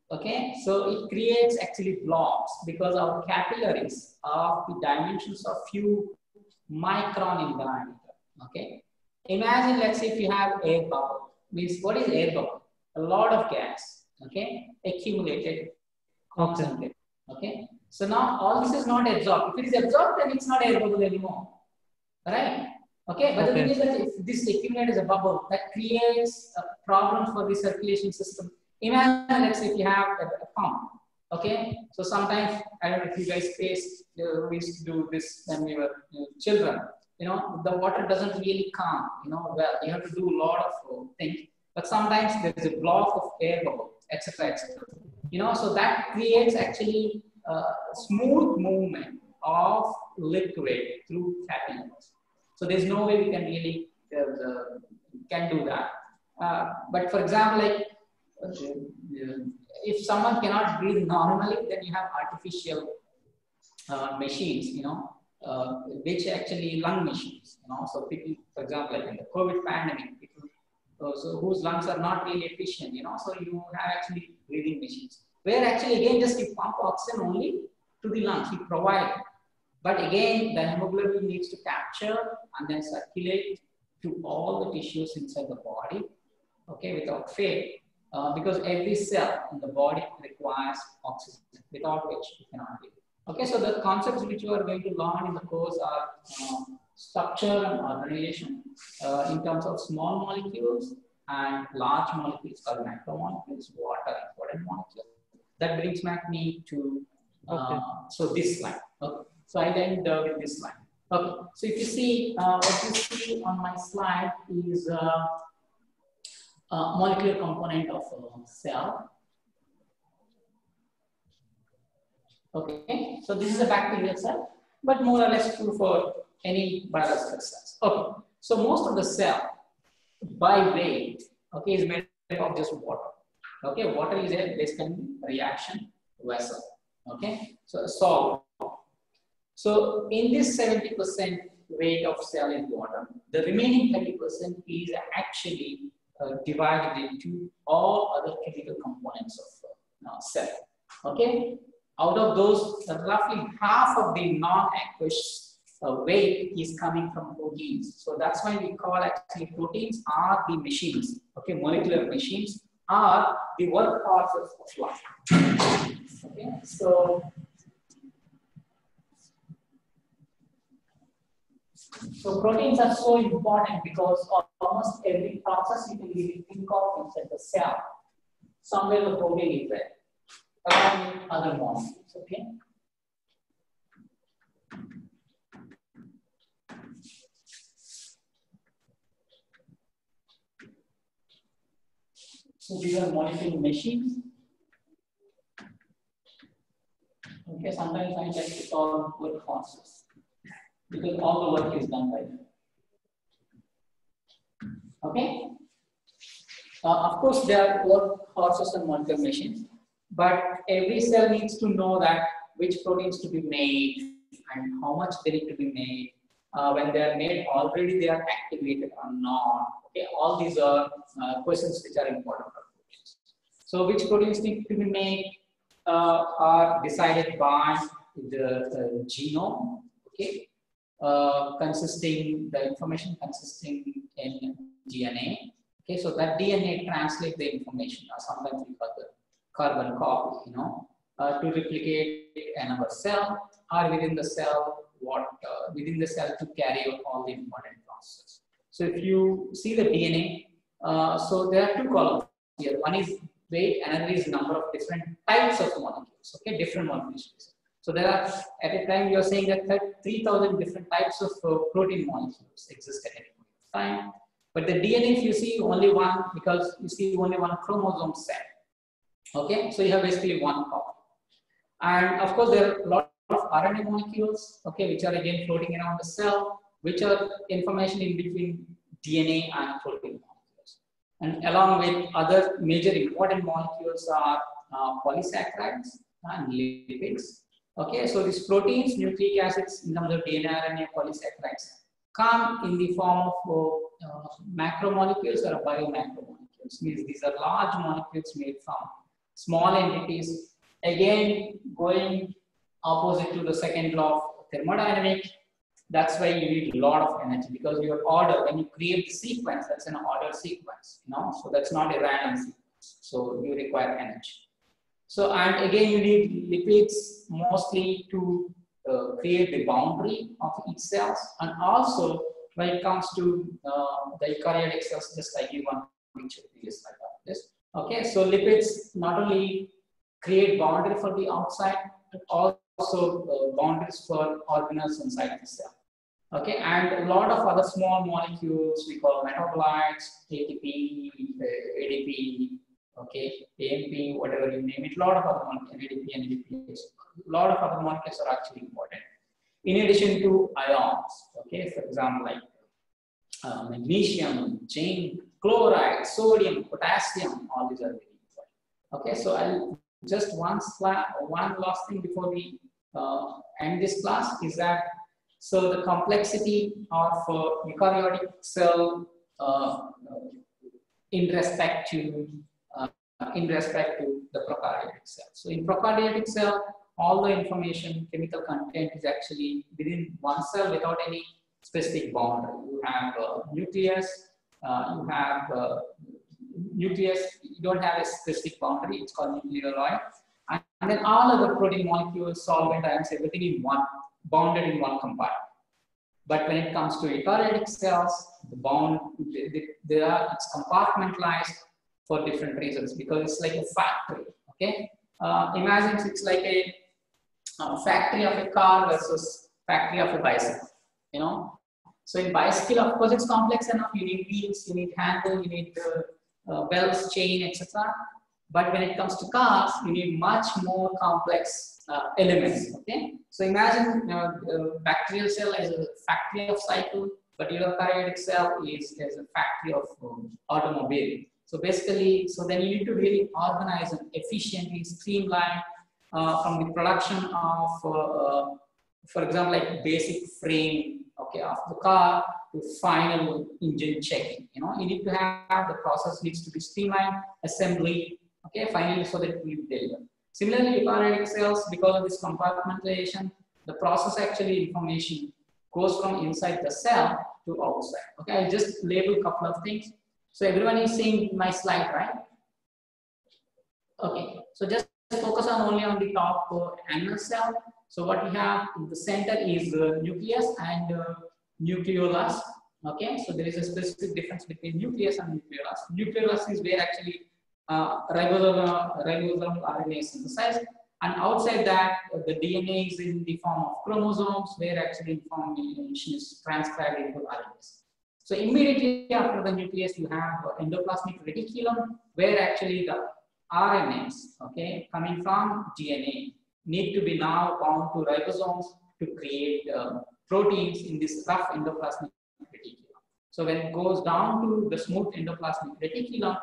Okay, so it creates actually blocks because our capillaries are the dimensions of few micron in diameter. Okay, imagine let's say if you have air bubble, means what is air bubble? A lot of gas, okay, accumulated, concentrated. Okay, so now all this is not absorbed. If it is absorbed, then it's not air bubble anymore, right? Okay, but the thing is that if this accumulates a bubble, that creates a problem for the circulation system. Imagine, let's say, if you have a, a pump, okay? So sometimes, I don't know if you guys faced, uh, we used to do this when we were you know, children. You know, the water doesn't really come, you know, well, you have to do a lot of uh, things. But sometimes there's a block of air bubble, etc., etc. You know, so that creates actually uh, smooth movement of liquid through capillaries. So there's no way we can really uh, can do that. Uh, but for example, like uh, if someone cannot breathe normally, then you have artificial uh, machines, you know, uh, which actually lung machines, you know. So people, for example, like in the COVID pandemic, people uh, so whose lungs are not really efficient, you know. So you have actually breathing machines where actually again just you pump oxygen only to the lungs, you provide. But again, the hemoglobin needs to capture and then circulate to all the tissues inside the body, okay, without fail. Uh, because every cell in the body requires oxygen, without which you cannot live. Okay, so the concepts which you are going to learn in the course are uh, structure and organization uh, in terms of small molecules and large molecules called macromolecules, water important molecules. That brings back me to uh, Okay. so this slide. Okay. So I end uh, with this slide. Okay. So if you see uh, what you see on my slide is uh, molecular component of cell. Okay, so this is a bacterial cell, but more or less true for any biological cells. Okay, so most of the cell by weight, okay, is made up of just water. Okay, water is a basically reaction vessel. Okay, so solid. So in this 70% weight of cell is water, the remaining 30% is actually uh, divided into all other chemical components of uh, cell. Okay, out of those, roughly half of the non-aqueous uh, weight is coming from proteins. So that's why we call actually proteins are the machines. Okay, molecular machines are the workhorses of life. Okay, so So proteins are so important because almost every process you can really think of inside the cell, somewhere the protein is there, along with other molecules, okay? So these are molecular machines. Okay, sometimes I like to call workhorses because all the work is done by them. Okay. Uh, of course, there are work horses and molecular machines, but every cell needs to know that which proteins to be made and how much they need to be made. Uh, when they are made, already they are activated or not. Okay, all these are uh, questions which are important for proteins. So, which proteins need to be made uh, are decided by the genome. Okay, uh, consisting, the information consisting in DNA. Okay, so that DNA translates the information, or sometimes we call the carbon copy, you know, uh, to replicate another cell or within the cell, what uh, within the cell to carry out all the important processes. So if you see the DNA, uh, so there are two columns here. One is weight, another is number of different types of molecules. Okay, different molecules. So there are, at a time you are saying that 3,000 different types of uh, protein molecules exist at any point in time. But the DNA, if you see only one, because you see only one chromosome set. Okay, so you have basically one copy. And of course, there are a lot of RNA molecules, okay, which are again floating around the cell, which are information in between DNA and protein molecules. And along with other major important molecules are uh, polysaccharides and lipids Okay, so these proteins, nucleic acids in terms of DNA, RNA, polysaccharides come in the form of uh, macromolecules or biomacromolecules. Means these are large molecules made from small entities. Again, going opposite to the second law of thermodynamics, that's why you need a lot of energy because your order, when you create the sequence, that's an order sequence, you know, so that's not a random sequence. So you require energy. So, and again, you need lipids mostly to uh, create the boundary of each cells. And also, when it comes to uh, the eukaryotic cells, just I give one picture previous slide of this. Okay, so lipids not only create boundary for the outside, but also uh, boundaries for organelles inside the cell. Okay, and a lot of other small molecules we call metabolites, ATP, ADP, okay, AMP, whatever you name it, a lot of other molecules, ADP and ADPase, a lot of other molecules are actually important. In addition to ions, okay, for example, like uh, magnesium, zinc, chloride, sodium, potassium, all these are very important. Okay, so I'll just one one last thing before we uh, end this class is that so the complexity of uh, eukaryotic cell uh, in respect to in respect to the prokaryotic cell. So in prokaryotic cell, all the information, chemical content is actually within one cell without any specific boundary. You have a nucleus, uh, you have a nucleus, you don't have a specific boundary, it's called nucleoli. And, and then all other protein molecules, solvent ions, everything in one, bounded in one compartment. But when it comes to eukaryotic cells, the bound, they are, it's compartmentalized for different reasons because it's like a factory. Okay, uh, imagine it's like a uh, factory of a car versus factory of a bicycle. You know, so in bicycle, of course, it's complex enough. You need wheels, you need handle, you need uh, uh belts, chain, etc. But when it comes to cars, you need much more complex uh, elements. Okay, so imagine bacterial cell is a factory of cycle, but eukaryotic cell is, is a factory of um, automobile. So basically, so then you need to really organize and efficiently streamline uh, from the production of, uh, for example, like basic frame, okay, of the car to final engine checking. You know, you need to have the process needs to be streamlined, assembly, okay, finally so that we deliver. Similarly, eukaryotic cells, because of this compartmentalization, the process actually information goes from inside the cell to outside. Okay, I'll just label a couple of things. So everyone is seeing my slide, right? Okay, so just focus on only on the top uh, animal cell. So what we have in the center is the nucleus and uh, nucleolus. Okay, so there is a specific difference between nucleus and nucleolus. Nucleolus is where actually uh, ribosomal, ribosomal RNA is synthesized. And outside that, uh, the DNA is in the form of chromosomes, where actually information is transcribed into RNAs. So immediately after the nucleus, you have endoplasmic reticulum, where actually the RNAs, okay, coming from DNA need to be now bound to ribosomes to create uh, proteins in this rough endoplasmic reticulum. So when it goes down to the smooth endoplasmic reticulum,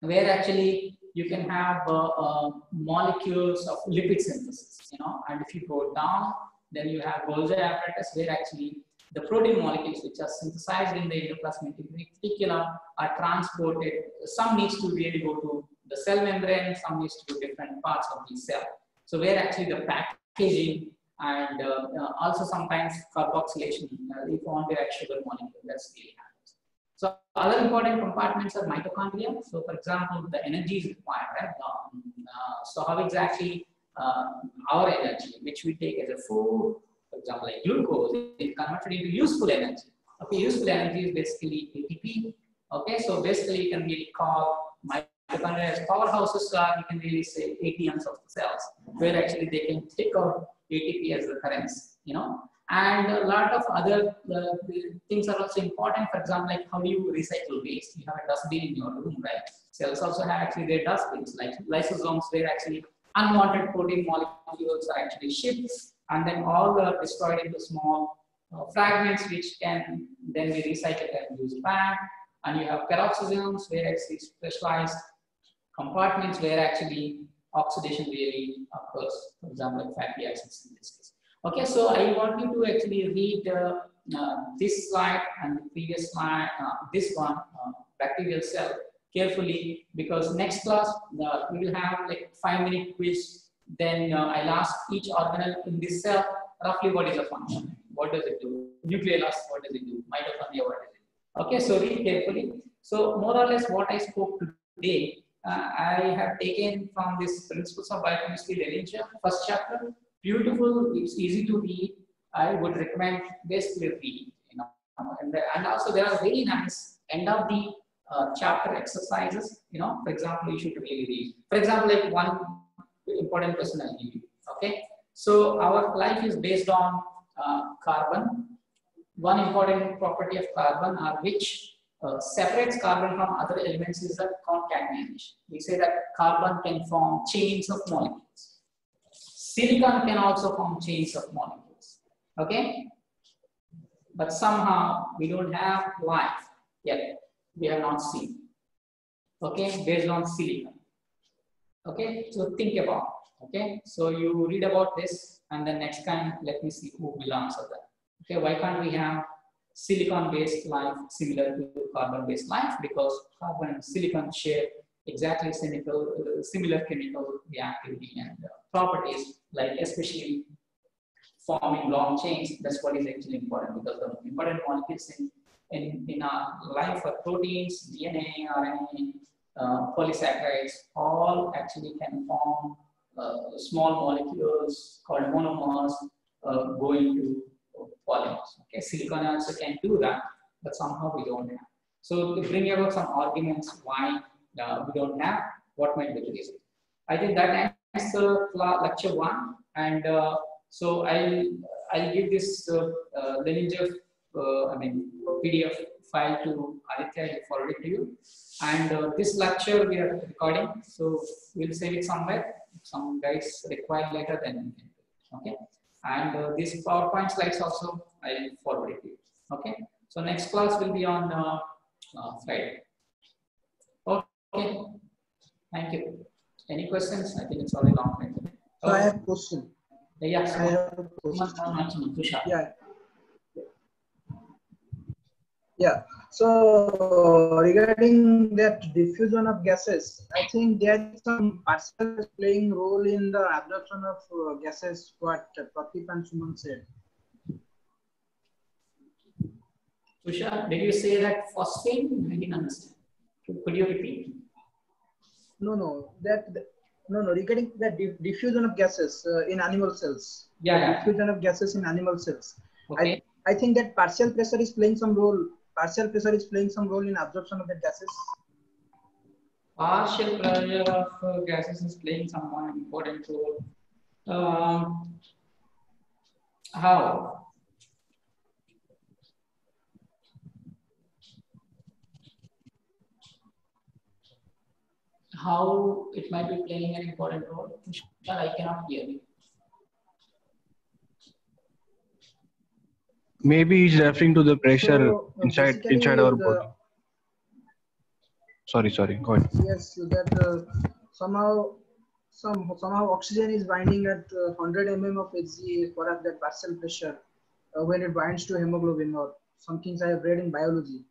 where actually you can have uh, uh, molecules of lipid synthesis, you know, and if you go down, then you have Golgi apparatus where actually the protein molecules which are synthesized in the endoplasmic reticulum are transported. Some needs to really go to the cell membrane, some needs to different parts of the cell. So where actually the packaging and uh, uh, also sometimes carboxylation, uh, if you want to sugar molecule, that's really happens. So other important compartments are mitochondria. So for example, the energy is required, right? Um, uh, so how exactly uh, our energy, which we take as a food, for example, like glucose, is converted into useful energy. Okay, useful energy is basically ATP. Okay, so basically you can really call mitochondria as powerhouses, or you can really say ATMs of the cells, where actually they can take out ATP as the currency, you know. And a lot of other uh, things are also important. For example, like how do you recycle waste? You have a dustbin in your room, right? Cells also have actually their dustbins, like lysosomes, where actually unwanted protein molecules are actually shipped and then all are destroyed into small uh, fragments which can then be recycled and used back. And you have peroxisomes where actually specialized compartments where actually oxidation really occurs, for example, fatty acids in this case. Okay, so I want you to actually read uh, uh, this slide and the previous slide, uh, this one, uh, bacterial cell carefully because next class uh, we will have like five minute quiz. Then uh, I'll ask each organelle in this cell roughly what is the function, what does it do, nucleolus, what does it do, mitochondria, what does it do. Okay, so read carefully. So more or less what I spoke today uh, I have taken from this Principles of Biochemistry literature, first chapter. Beautiful, it's easy to read. I would recommend basically read. You know, and, and also there are very nice end of the uh, chapter exercises. You know, for example, you should really read. For example, like one important question I'll give you. Okay, so our life is based on uh, carbon. One important property of carbon are which uh, separates carbon from other elements is the concatenation. We say that carbon can form chains of molecules. Silicon can also form chains of molecules. Okay? But somehow we don't have life yet. We have not seen. Okay? Based on silicon. Okay? So think about. Okay? So you read about this and then next time let me see who will answer that. Okay? Why can't we have silicon-based life similar to carbon-based life because carbon and silicon share exactly chemical, uh, similar chemical reactivity and uh, properties, like especially forming long chains. That's what is actually important because the important molecules in, in, in our life are proteins, DNA, RNA, uh, polysaccharides, all actually can form uh, small molecules called monomers uh, going to polymers. Okay, silicon also can do that, but somehow we don't have. So to bring about some arguments why uh, we don't have, what might be the reason? I think that ends lecture one, and uh, so I'll I'll give this uh, uh, Lehninger, uh, I mean PDF file to Aditya. I'll forward it to you. And uh, this lecture we are recording, so we'll save it somewhere. Some guys require later, then okay. And uh, these PowerPoint slides also I'll forward it to you. Okay. So next class will be on uh, uh, Friday. Okay. Thank you. Any questions? I think it's already long time. So I have a question. Yeah. I have a question. Yeah. Yeah. So regarding that diffusion of gases, I think there is some partial playing role in the absorption of uh, gases. What Pradeep and Suman said. Tushar, did you say that phosphine? I didn't understand. Could you repeat? No, no. That, that no, no. Regarding the di diffusion of gases uh, in animal cells. Yeah, yeah. Diffusion of gases in animal cells. Okay. I, I think that partial pressure is playing some role. Partial pressure is playing some role in absorption of the gases. Partial pressure of uh, gases is playing some important role. Um, how? how it might be playing an important role. I cannot hear you. Maybe he's referring to the pressure So, uh, inside inside our the- body. Sorry, sorry. Go ahead. Yes, that uh, somehow some somehow oxygen is binding at uh, 100 mm of Hg for that partial pressure uh, when it binds to hemoglobin or some things I have read in biology.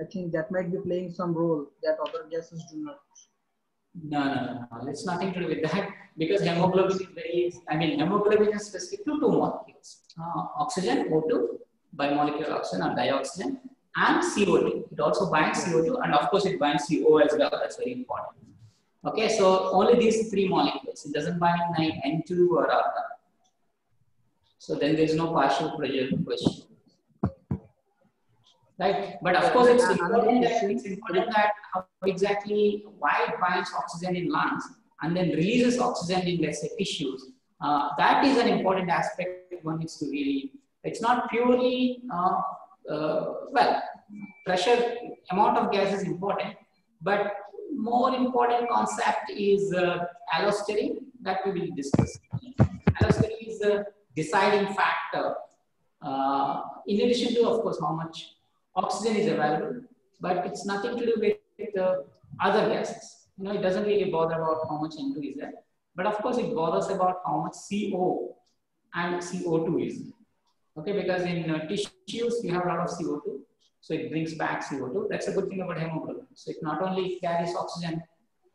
I think that might be playing some role that other gases do not. No, no, no, no. It's nothing to do with that because hemoglobin is very, I mean, hemoglobin is specific to two molecules uh, oxygen, O2, bimolecular oxygen or dioxygen, and CO2. It also binds CO2 and, of course, it binds CO as well. That's very important. Okay, so only these three molecules. It doesn't bind N2 or other. So then there is no partial pressure question. Right, but of course it's important that, it's important that how exactly why it binds oxygen in lungs and then releases oxygen in let's say tissues. Uh, that is an important aspect one needs to really. It's not purely uh, uh, well pressure amount of gas is important, but more important concept is uh, allosteric that we will discuss. Allosteric is a deciding factor. Uh, in addition to, of course, how much oxygen is available, but it's nothing to do with uh, other gases. You know, it doesn't really bother about how much N2 is there, but of course it bothers about how much CO and CO2 is. Okay, because in uh, tissues you have a lot of CO2, so it brings back CO2. That's a good thing about hemoglobin. So it not only carries oxygen,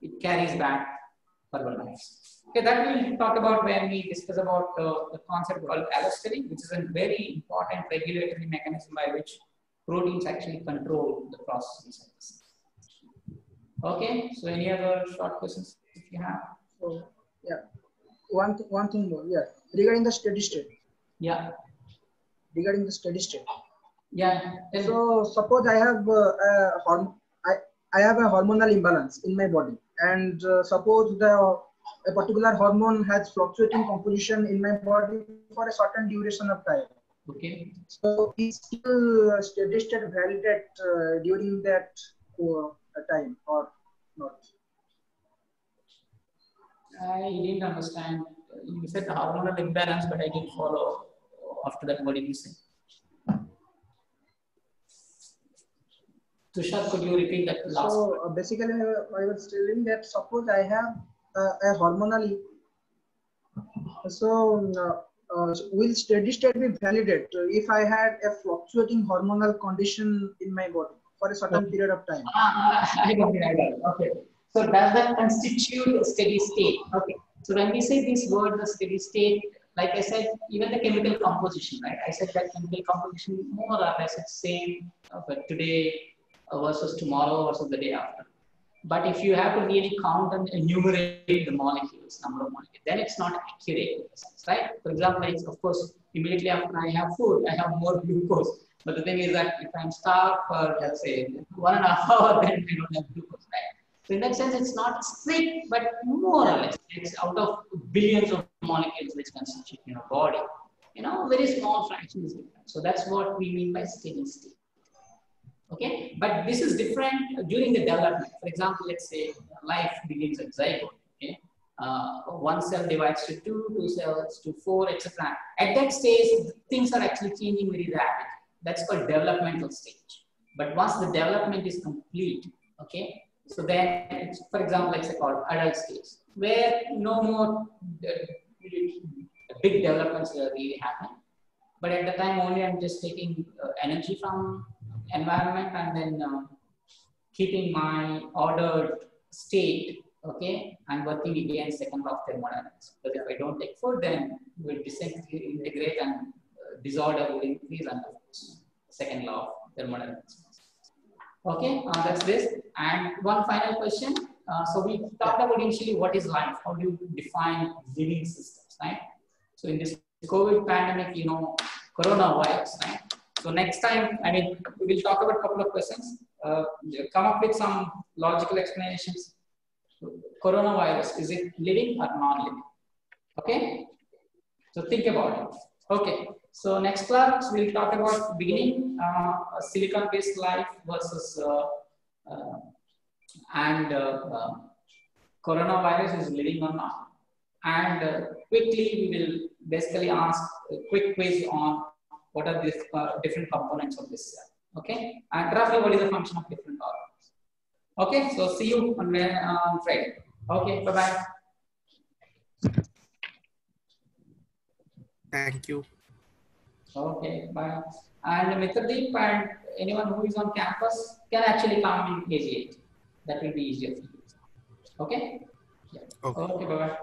it carries back carbon dioxide. Okay, that we'll talk about when we discuss about uh, the concept called allosteric, which is a very important regulatory mechanism by which proteins actually control the process. Okay, so any other short questions if you have? Yeah, one th one thing more. Yeah, regarding the steady state. Yeah. Regarding the steady state. Yeah. So suppose I have uh, a horm I I have a hormonal imbalance in my body, and uh, suppose the a particular hormone has fluctuating composition in my body for a certain duration of time. Okay. So is still uh, steady state valid uh, during that uh, time or not? I didn't understand. You said hormonal imbalance, but I didn't follow. After that, what did you say? Tushar, could you repeat that last? So uh, basically, I was telling that suppose I have uh, a hormonal. So uh, uh, will steady state be validated if I had a fluctuating hormonal condition in my body for a certain Okay. period of time? Ah, I got it, I got it. Okay. So does that constitute a steady state? Okay. So when we say this word, the steady state, like I said, even the chemical composition, right? I said that chemical composition more or less it's same uh, but today uh, versus tomorrow versus the day after. But if you have to really count and enumerate the molecules, number of molecules, then it's not accurate sense, right? For example, like, of course, immediately after I have food, I have more glucose. But the thing is that if I'm starved for, let's say, one and a half hour, then I don't have glucose? So in that sense, it's not strict, but more or less, it's out of billions of molecules which constitute your body. You know, very small fraction is different. So that's what we mean by steady state. Okay, but this is different during the development. For example, let's say life begins at zygote. Okay, uh, one cell divides to two, two cells to four, etc. At that stage, things are actually changing very rapidly. That's called developmental stage. But once the development is complete, okay, so then, for example, like say called adult stage, where no more uh, big developments are really happening. But at the time, only I'm just taking uh, energy from environment and then uh, keeping my ordered state, okay, and working again second law of thermodynamics. Because if I don't take food, then we'll disintegrate and uh, disorder will increase of second law of thermodynamics. Okay, uh, that's this. And one final question. Uh, so we talked about initially what is life, how do you define living systems, right? So in this COVID pandemic, you know, coronavirus, right? So next time, I mean, we will talk about a couple of questions. Uh, come up with some logical explanations. Coronavirus, is it living or non-living? Okay? So think about it. Okay. So next class, we'll talk about beginning silicon-based life versus uh, uh, and uh, uh, coronavirus is living or not. And uh, quickly, we will basically ask a quick quiz on what are the different components of this cell. Okay, and roughly what is the function of different organs. Okay, so see you on, on Friday. Okay, bye bye. Thank you. Okay, bye. And Mitradeep and anyone who is on campus can actually come in AG8. That will be easier for you. Okay? Yeah. Okay. Okay, bye bye.